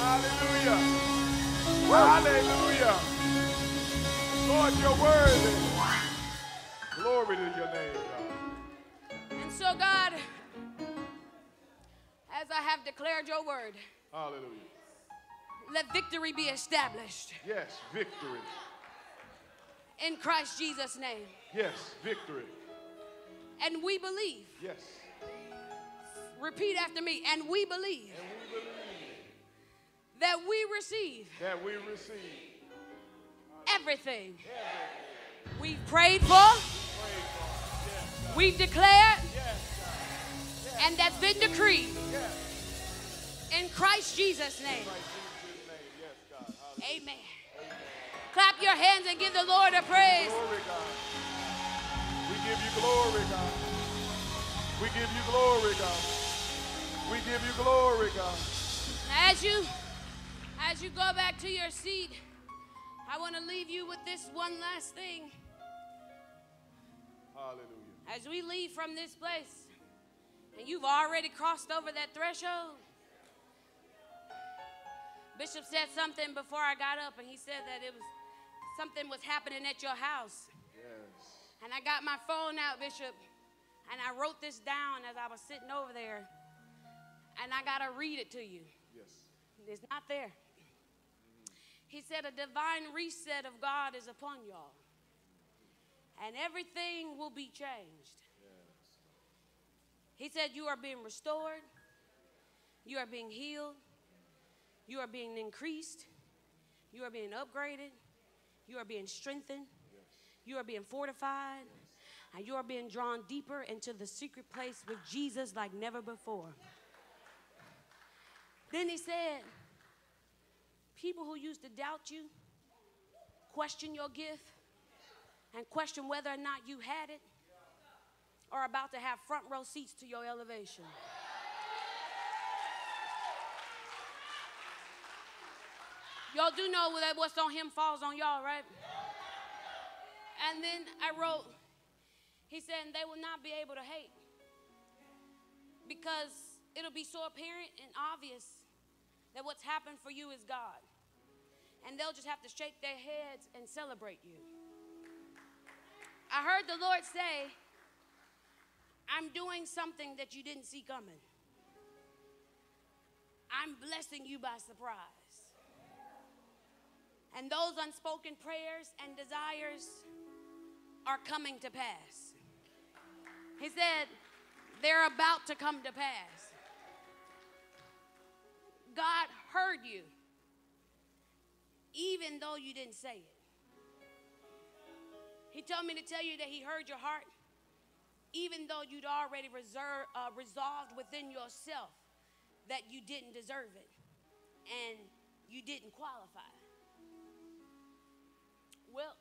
Hallelujah. Hallelujah. Lord, you're worthy. Glory to your name, God. And so, God, as I have declared your word, Hallelujah. let victory be established Yes, victory. in Christ Jesus' name. Yes, victory. And we believe, Yes. repeat after me, and we believe And we believe that we receive that we receive everything we've prayed for, we've declared, and that's been decreed. In Christ Jesus' name. Amen. Clap your hands and give the Lord a praise. Glory, God. We give you glory, God. We give you glory, God. We give you glory, God. Now, as you as you go back to your seat, I want to leave you with this one last thing. Hallelujah. As we leave from this place, and you've already crossed over that threshold. Bishop said something before I got up, and he said that it was something was happening at your house. Yes. And I got my phone out, Bishop, and I wrote this down as I was sitting over there. And I got to read it to you. Yes. It's not there. He said, A divine reset of God is upon y'all, and everything will be changed. He said, You are being restored, you are being healed, you are being increased, you are being upgraded, you are being strengthened, you are being fortified, and you are being drawn deeper into the secret place with Jesus like never before. Then he said, People who used to doubt you, question your gift, and question whether or not you had it, are about to have front row seats to your elevation. Y'all do know that what's on him falls on y'all, right? And then I wrote, he said, they will not be able to hate because it'll be so apparent and obvious that what's happened for you is God. And they'll just have to shake their heads and celebrate you. I heard the Lord say, I'm doing something that you didn't see coming. I'm blessing you by surprise. And those unspoken prayers and desires are coming to pass. He said, they're about to come to pass. God heard you, even though you didn't say it. He told me to tell you that He heard your heart, even though you'd already reserved, uh, resolved within yourself that you didn't deserve it and you didn't qualify. Well,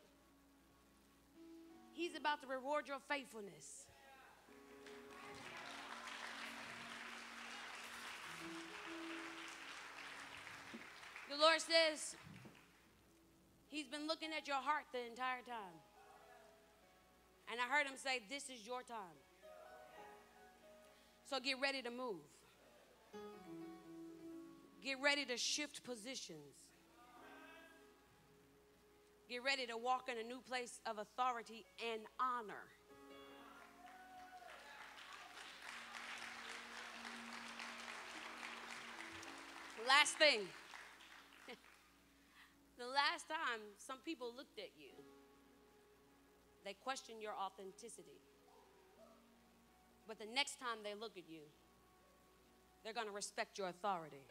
He's about to reward your faithfulness. The Lord says, He's been looking at your heart the entire time. And I heard Him say, This is your time. So get ready to move, get ready to shift positions. Get ready to walk in a new place of authority and honor. Last thing. the last time some people looked at you, they question your authenticity. But the next time they look at you, they're going to respect your authority.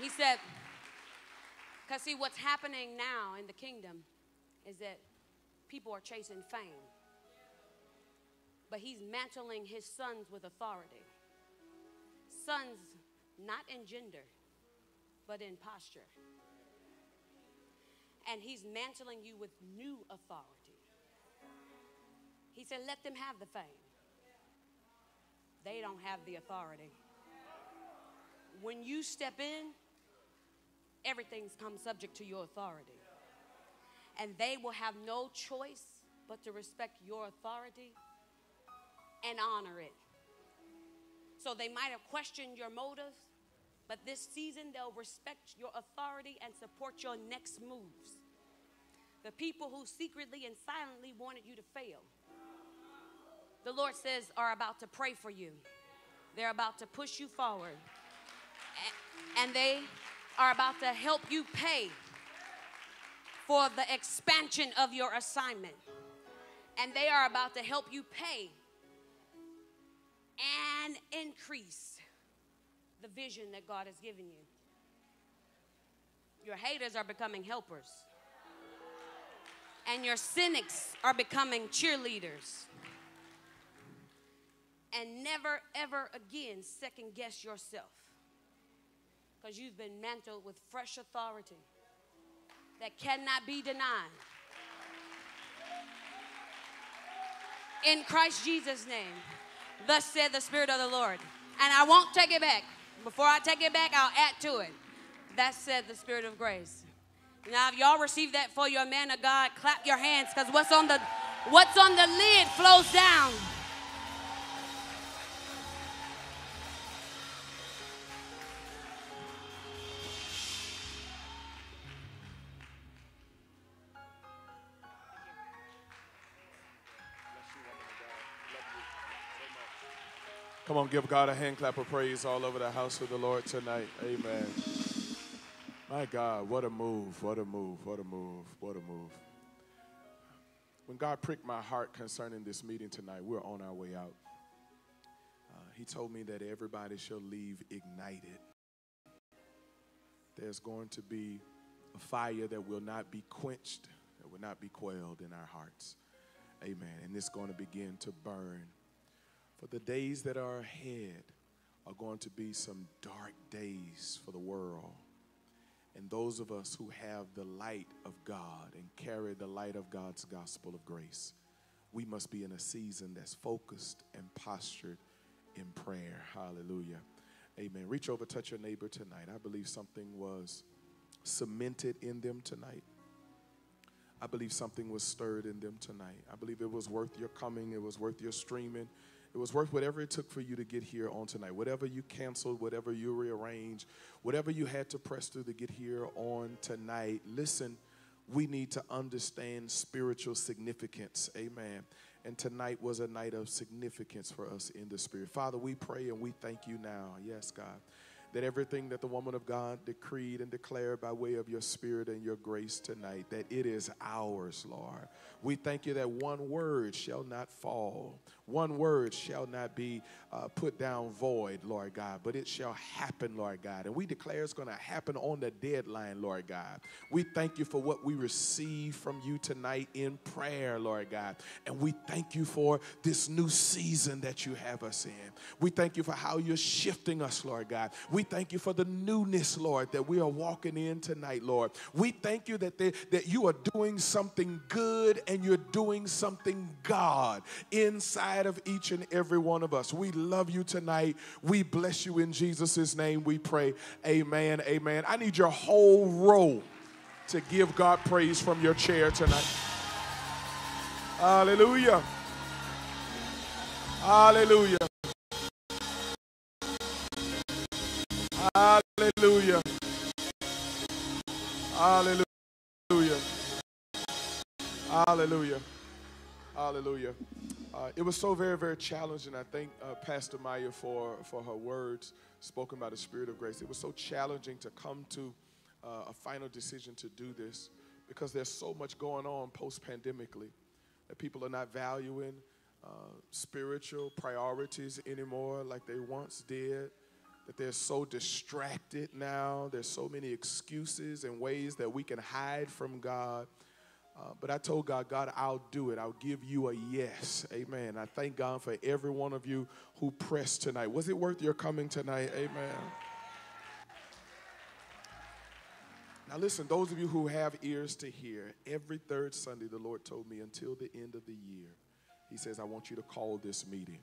He said, because see, what's happening now in the kingdom is that people are chasing fame. But he's mantling his sons with authority. Sons, not in gender, but in posture. And he's mantling you with new authority. He said, let them have the fame. They don't have the authority. When you step in, everything's come subject to your authority. And they will have no choice but to respect your authority and honor it. So they might have questioned your motives, but this season they'll respect your authority and support your next moves. The people who secretly and silently wanted you to fail, the Lord says, are about to pray for you. They're about to push you forward. And they are about to help you pay for the expansion of your assignment. And they are about to help you pay and increase the vision that God has given you. Your haters are becoming helpers, and your cynics are becoming cheerleaders. And never, ever again second guess yourself because you've been mantled with fresh authority that cannot be denied. In Christ Jesus' name, thus said the Spirit of the Lord. And I won't take it back. Before I take it back, I'll add to it. That said the Spirit of grace. Now, if y'all receive that for your man of God, clap your hands because what's on the what's on the lid flows down. Come on, give God a hand clap of praise all over the house of the Lord tonight. Amen. My God, what a move, what a move, what a move, what a move. When God pricked my heart concerning this meeting tonight, we're on our way out. Uh, he told me that everybody shall leave ignited. There's going to be a fire that will not be quenched, that will not be quelled in our hearts. Amen. And it's going to begin to burn. For the days that are ahead are going to be some dark days for the world. And those of us who have the light of God and carry the light of God's gospel of grace, we must be in a season that's focused and postured in prayer. Hallelujah. Amen. Reach over, touch your neighbor tonight. I believe something was cemented in them tonight. I believe something was stirred in them tonight. I believe it was worth your coming, it was worth your streaming. It was worth whatever it took for you to get here on tonight. Whatever you canceled, whatever you rearranged, whatever you had to press through to get here on tonight. Listen, we need to understand spiritual significance. Amen. And tonight was a night of significance for us in the spirit. Father, we pray and we thank you now. Yes, God that everything that the woman of God decreed and declared by way of your spirit and your grace tonight, that it is ours, Lord. We thank you that one word shall not fall, one word shall not be uh, put down void, Lord God, but it shall happen, Lord God. And we declare it's going to happen on the deadline, Lord God. We thank you for what we receive from you tonight in prayer, Lord God. And we thank you for this new season that you have us in. We thank you for how you're shifting us, Lord God. We thank you for the newness, Lord, that we are walking in tonight, Lord. We thank you that, they, that you are doing something good and you're doing something God inside of each and every one of us. We love you tonight. We bless you in Jesus' name. We pray. Amen. Amen. I need your whole row to give God praise from your chair tonight. Hallelujah. Hallelujah. Hallelujah. Hallelujah. Hallelujah. Hallelujah. Uh, it was so very, very challenging. I thank uh, Pastor Miah for, for her words spoken by the Spirit of grace. It was so challenging to come to uh, a final decision to do this because there's so much going on post pandemically that people are not valuing uh, spiritual priorities anymore like they once did. That they're so distracted now. There's so many excuses and ways that we can hide from God. Uh, but I told God, God, I'll do it. I'll give you a yes. Amen. I thank God for every one of you who pressed tonight. Was it worth your coming tonight? Amen. Now, listen, those of you who have ears to hear, every third Sunday, the Lord told me until the end of the year, He says, I want you to call this meeting.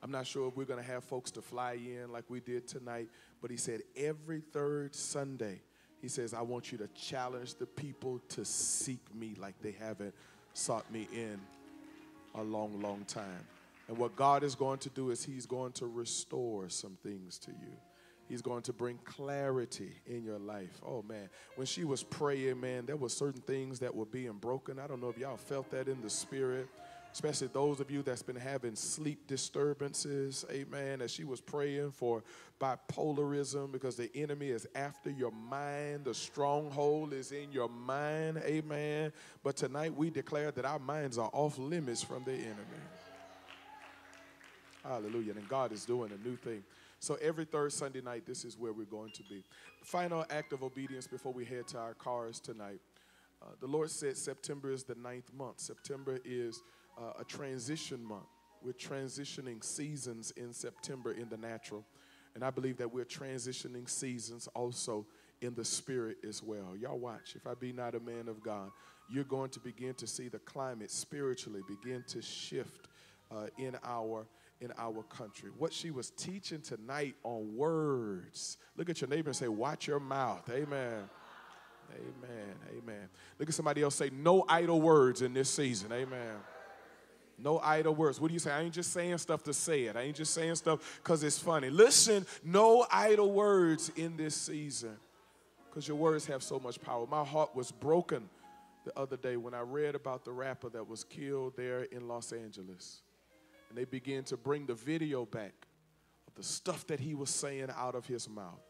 I'm not sure if we're going to have folks to fly in like we did tonight, but He said, every third Sunday, he says, I want you to challenge the people to seek me like they haven't sought me in a long, long time. And what God is going to do is He's going to restore some things to you. He's going to bring clarity in your life. Oh man, when she was praying, man, there were certain things that were being broken. I don't know if y'all felt that in the spirit especially those of you that's been having sleep disturbances. Amen. As she was praying for bipolarism because the enemy is after your mind, the stronghold is in your mind. Amen. But tonight we declare that our minds are off limits from the enemy. Hallelujah. And God is doing a new thing. So every third Sunday night, this is where we're going to be. Final act of obedience before we head to our cars tonight. Uh, the Lord said September is the ninth month. September is uh, a transition month. We're transitioning seasons in September in the natural. And I believe that we're transitioning seasons also in the spirit as well. Y'all watch. If I be not a man of God, you're going to begin to see the climate spiritually begin to shift uh, in our in our country. What she was teaching tonight on words. Look at your neighbor and say, "Watch your mouth." Amen. Amen. Amen. Look at somebody else say, "No idle words in this season." Amen. No idle words. What do you say? I ain't just saying stuff to say it. I ain't just saying stuff because it's funny. Listen, no idle words in this season because your words have so much power. My heart was broken the other day when I read about the rapper that was killed there in Los Angeles. And they began to bring the video back of the stuff that he was saying out of his mouth.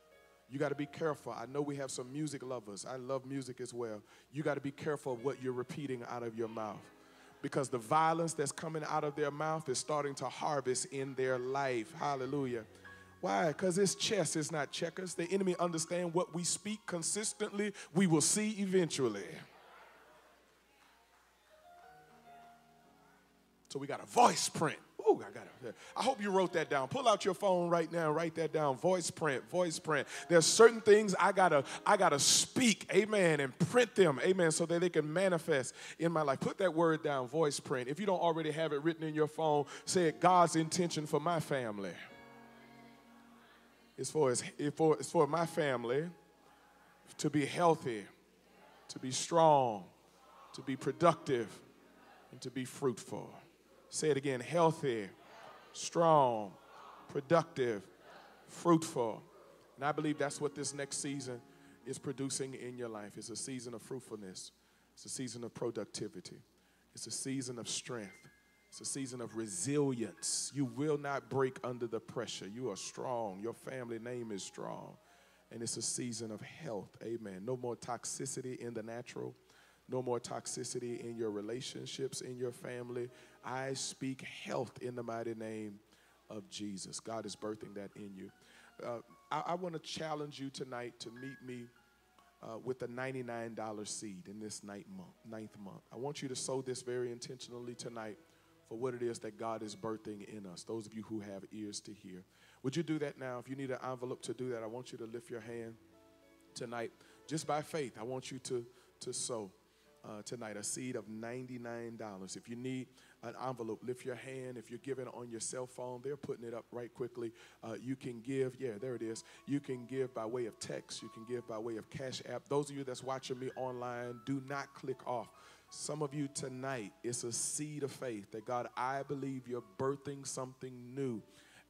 You got to be careful. I know we have some music lovers. I love music as well. You got to be careful of what you're repeating out of your mouth because the violence that's coming out of their mouth is starting to harvest in their life. Hallelujah. Why? Because it's chess, it's not checkers. The enemy understand what we speak consistently, we will see eventually. So we got a voice print. Ooh, I got it. I hope you wrote that down. Pull out your phone right now. And write that down. Voice print. Voice print. There's certain things I gotta I gotta speak. Amen. And print them. Amen. So that they can manifest in my life. Put that word down. Voice print. If you don't already have it written in your phone, say it. God's intention for my family. It's for, it's for, it's for my family to be healthy, to be strong, to be productive, and to be fruitful. Say it again healthy, strong, productive, fruitful. And I believe that's what this next season is producing in your life. It's a season of fruitfulness, it's a season of productivity, it's a season of strength. It's a season of resilience. You will not break under the pressure. You are strong. Your family name is strong. And it's a season of health. Amen. No more toxicity in the natural. No more toxicity in your relationships, in your family. I speak health in the mighty name of Jesus. God is birthing that in you. Uh, I, I want to challenge you tonight to meet me uh, with a $99 seed in this ninth month, ninth month. I want you to sow this very intentionally tonight for what it is that God is birthing in us. Those of you who have ears to hear. Would you do that now? If you need an envelope to do that, I want you to lift your hand tonight. Just by faith, I want you to, to sow uh, tonight a seed of $99. If you need an envelope, lift your hand. If you're giving on your cell phone, they're putting it up right quickly. Uh, you can give, yeah, there it is. You can give by way of text, you can give by way of Cash App. Those of you that's watching me online, do not click off. Some of you tonight, it's a seed of faith that God, I believe you're birthing something new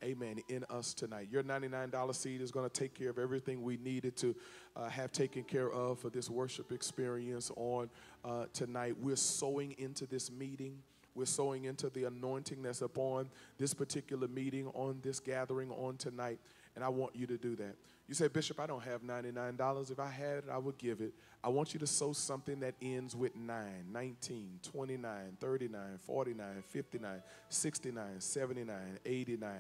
amen, in us tonight. Your $99 seed is going to take care of everything we needed to uh, have taken care of for this worship experience on uh, tonight. We're sowing into this meeting. We're sowing into the anointing that's upon this particular meeting, on this gathering, on tonight. And I want you to do that. You say, Bishop, I don't have $99. If I had it, I would give it. I want you to sow something that ends with 9, 19, 29, 39, 49, 59, 69, 79, 89,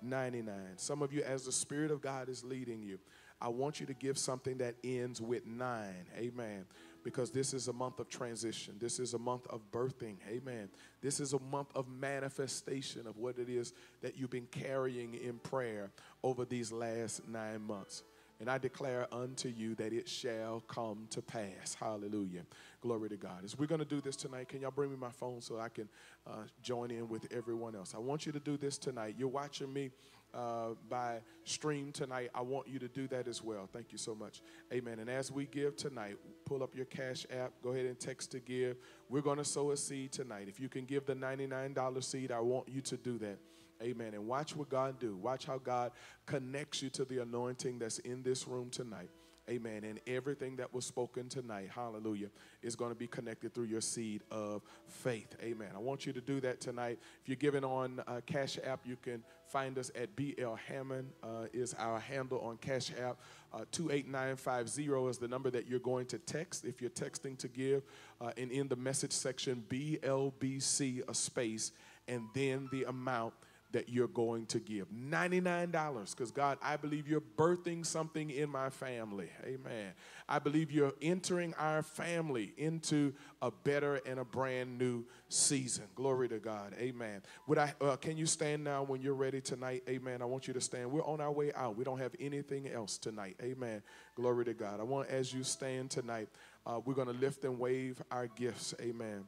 99. Some of you, as the Spirit of God is leading you, I want you to give something that ends with 9. Amen because this is a month of transition. This is a month of birthing. Amen. This is a month of manifestation of what it is that you've been carrying in prayer over these last nine months. And I declare unto you that it shall come to pass. Hallelujah. Glory to God. As we're going to do this tonight, can y'all bring me my phone so I can uh, join in with everyone else? I want you to do this tonight. You're watching me uh, by stream tonight, I want you to do that as well. Thank you so much. Amen. And as we give tonight, pull up your cash app, go ahead and text to give. We're going to sow a seed tonight. If you can give the $99 seed, I want you to do that. Amen. And watch what God do. Watch how God connects you to the anointing that's in this room tonight. Amen. And everything that was spoken tonight, hallelujah, is going to be connected through your seed of faith. Amen. I want you to do that tonight. If you're giving on uh, Cash App, you can find us at BL Hammond, uh, is our handle on Cash App. Uh, 28950 is the number that you're going to text if you're texting to give. Uh, and in the message section, BLBC, a space, and then the amount that you're going to give. $99, because God, I believe you're birthing something in my family. Amen. I believe you're entering our family into a better and a brand new season. Glory to God. Amen. Would I, uh, can you stand now when you're ready tonight? Amen. I want you to stand. We're on our way out. We don't have anything else tonight. Amen. Glory to God. I want, as you stand tonight, uh, we're going to lift and wave our gifts. Amen.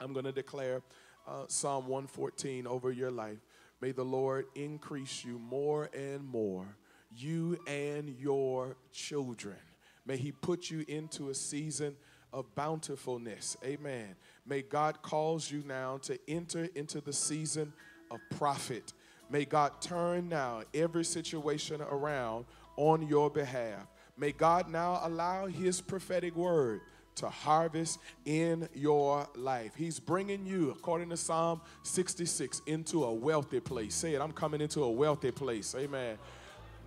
I'm going to declare uh, Psalm 114 over your life. May the Lord increase you more and more, you and your children. May He put you into a season of bountifulness. Amen. May God cause you now to enter into the season of profit. May God turn now every situation around on your behalf. May God now allow His prophetic word to harvest in your life. He's bringing you, according to Psalm 66, into a wealthy place. Say it, I'm coming into a wealthy place. Amen.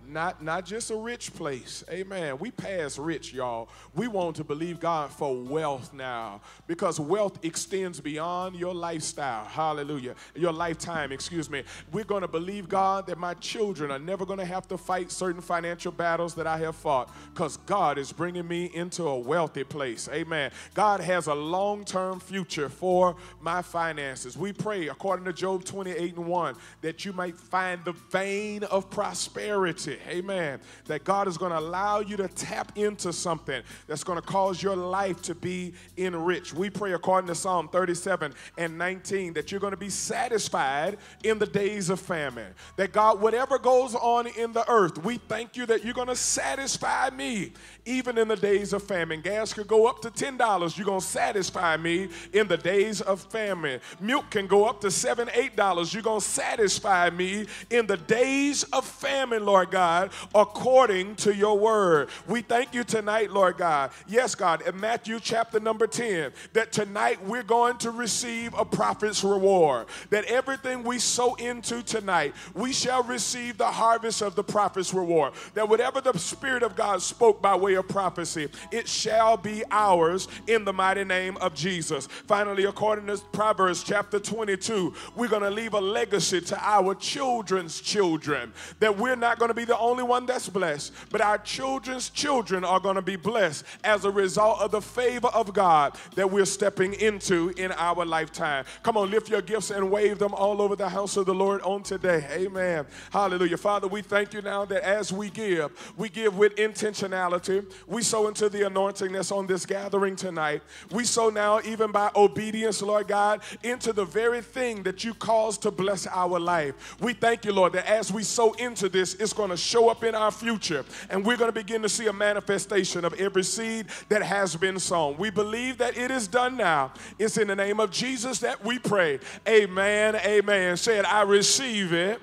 Not, not just a rich place. Amen. We pass rich, y'all. We want to believe God for wealth now because wealth extends beyond your lifestyle. Hallelujah. Your lifetime, excuse me. We're going to believe God that my children are never going to have to fight certain financial battles that I have fought because God is bringing me into a wealthy place. Amen. God has a long term future for my finances. We pray, according to Job 28 and 1, that you might find the vein of prosperity Amen. That God is going to allow you to tap into something that's going to cause your life to be enriched. We pray according to Psalm 37 and 19 that you're going to be satisfied in the days of famine. That God, whatever goes on in the earth, we thank you that you're going to satisfy me even in the days of famine. Gas could go up to $10. You're going to satisfy me in the days of famine. Milk can go up to 7, $8. You're going to satisfy me in the days of famine, Lord God. God, according to your word. We thank you tonight, Lord God. Yes, God, in Matthew chapter number 10, that tonight we're going to receive a prophet's reward. That everything we sow into tonight, we shall receive the harvest of the prophet's reward. That whatever the Spirit of God spoke by way of prophecy, it shall be ours in the mighty name of Jesus. Finally, according to Proverbs chapter 22, we're going to leave a legacy to our children's children. That we're not going to be the only one that's blessed, but our children's children are going to be blessed as a result of the favor of God that we're stepping into in our lifetime. Come on, lift your gifts and wave them all over the house of the Lord on today. Amen. Hallelujah. Father, we thank you now that as we give, we give with intentionality. We sow into the anointing that's on this gathering tonight. We sow now, even by obedience, Lord God, into the very thing that you caused to bless our life. We thank you, Lord, that as we sow into this, it's going to show up in our future. And we're going to begin to see a manifestation of every seed that has been sown. We believe that it is done now. It's in the name of Jesus that we pray. Amen. Amen. Say it, I receive it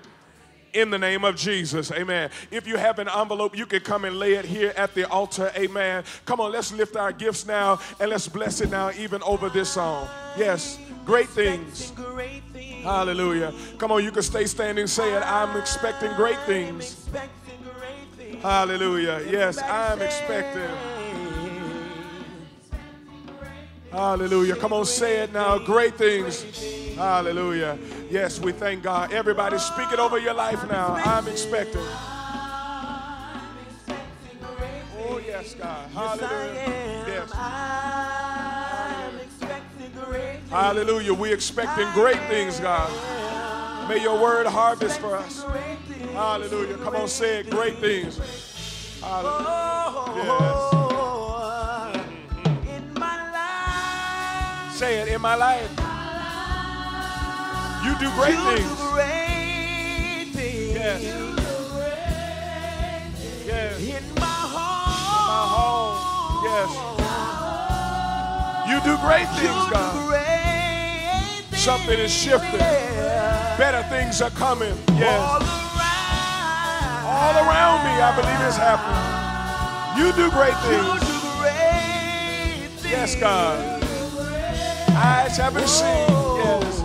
in the name of Jesus. Amen. If you have an envelope, you can come and lay it here at the altar. Amen. Come on, let's lift our gifts now and let's bless it now, even over this song. Yes, great things. Hallelujah. Come on, you can stay standing. Say it. I'm expecting great things. Hallelujah. Yes, I'm expecting. Hallelujah. Come on, say it now. Great things. Hallelujah. Yes, we thank God. Everybody, speak it over your life now. I'm expecting. Oh, yes, God. Hallelujah. Yes. Hallelujah. We're expecting great things, God. May your word harvest for us. Hallelujah. Come on, say it. Great things. Hallelujah. Yes. Say it in my life. You do great things. Yes. Yes. In my home. Yes. You do great things, God. Something is shifting. Better things are coming. Yes. All around me, I believe it's happening. You do great things. Yes, God. Eyes haven't seen. Yes.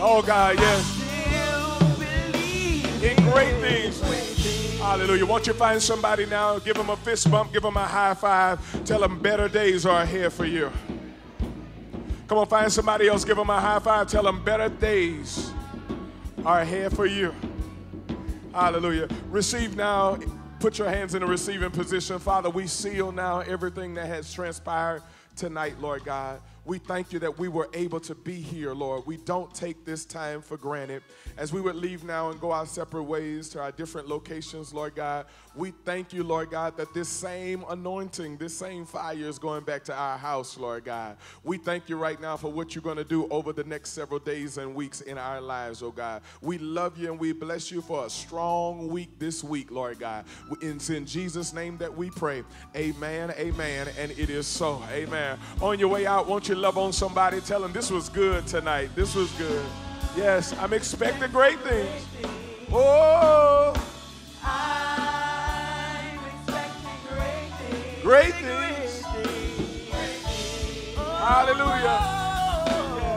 Oh, God, yes. In great things. Hallelujah. Won't you find somebody now? Give them a fist bump, give them a high five. Tell them better days are ahead for you. Come on, find somebody else, give them a high five. Tell them better days are here for you. Hallelujah. Receive now. Put your hands in a receiving position. Father, we seal now everything that has transpired tonight, Lord God. We thank you that we were able to be here, Lord. We don't take this time for granted. As we would leave now and go our separate ways to our different locations, Lord God, we thank you, Lord God, that this same anointing, this same fire is going back to our house, Lord God. We thank you right now for what you're going to do over the next several days and weeks in our lives, oh God. We love you and we bless you for a strong week this week, Lord God. It's in Jesus' name that we pray. Amen, amen, and it is so. Amen. On your way out, won't you love on somebody? Tell them this was good tonight. This was good. Yes, I'm expecting great things. Oh. Great things. Hallelujah.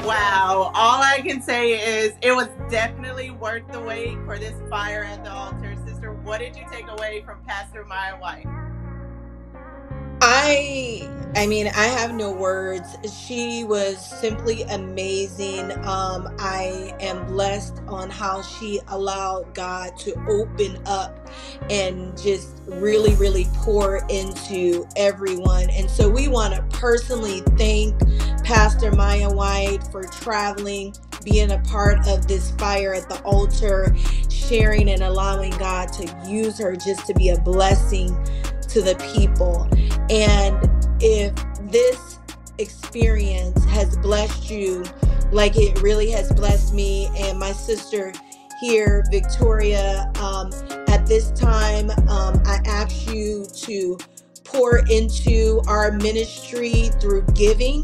Wow. All I can say is it was definitely worth the wait for this fire at the altar. Sister, what did you take away from Pastor Miah White? I I mean, I have no words. She was simply amazing. Um, I am blessed on how she allowed God to open up and just really, really pour into everyone. And so we want to personally thank Pastor Miah White for traveling, being a part of this fire at the altar, sharing and allowing God to use her just to be a blessing to the people. And if this experience has blessed you like it really has blessed me and my sister here, Victoria, um, at this time, um, I ask you to pour into our ministry through giving.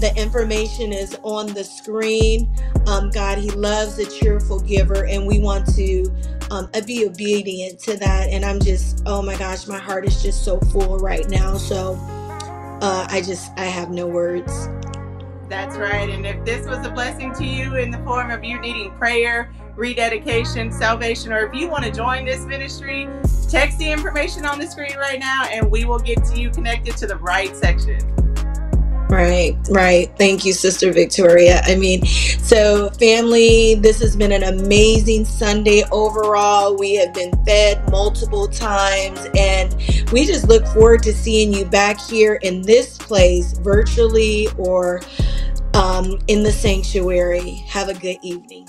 The information is on the screen. Um, God, He loves a cheerful giver, and we want to um, be obedient to that. And I'm just, oh my gosh, my heart is just so full right now. So uh, I just, I have no words. That's right. And if this was a blessing to you in the form of you needing prayer, rededication, salvation, or if you want to join this ministry, text the information on the screen right now and we will get to you connected to the right section. Right, right. Thank you, Sister Victoria. I mean, so family, this has been an amazing Sunday overall. We have been fed multiple times, and we just look forward to seeing you back here in this place, virtually or um, in the sanctuary. Have a good evening.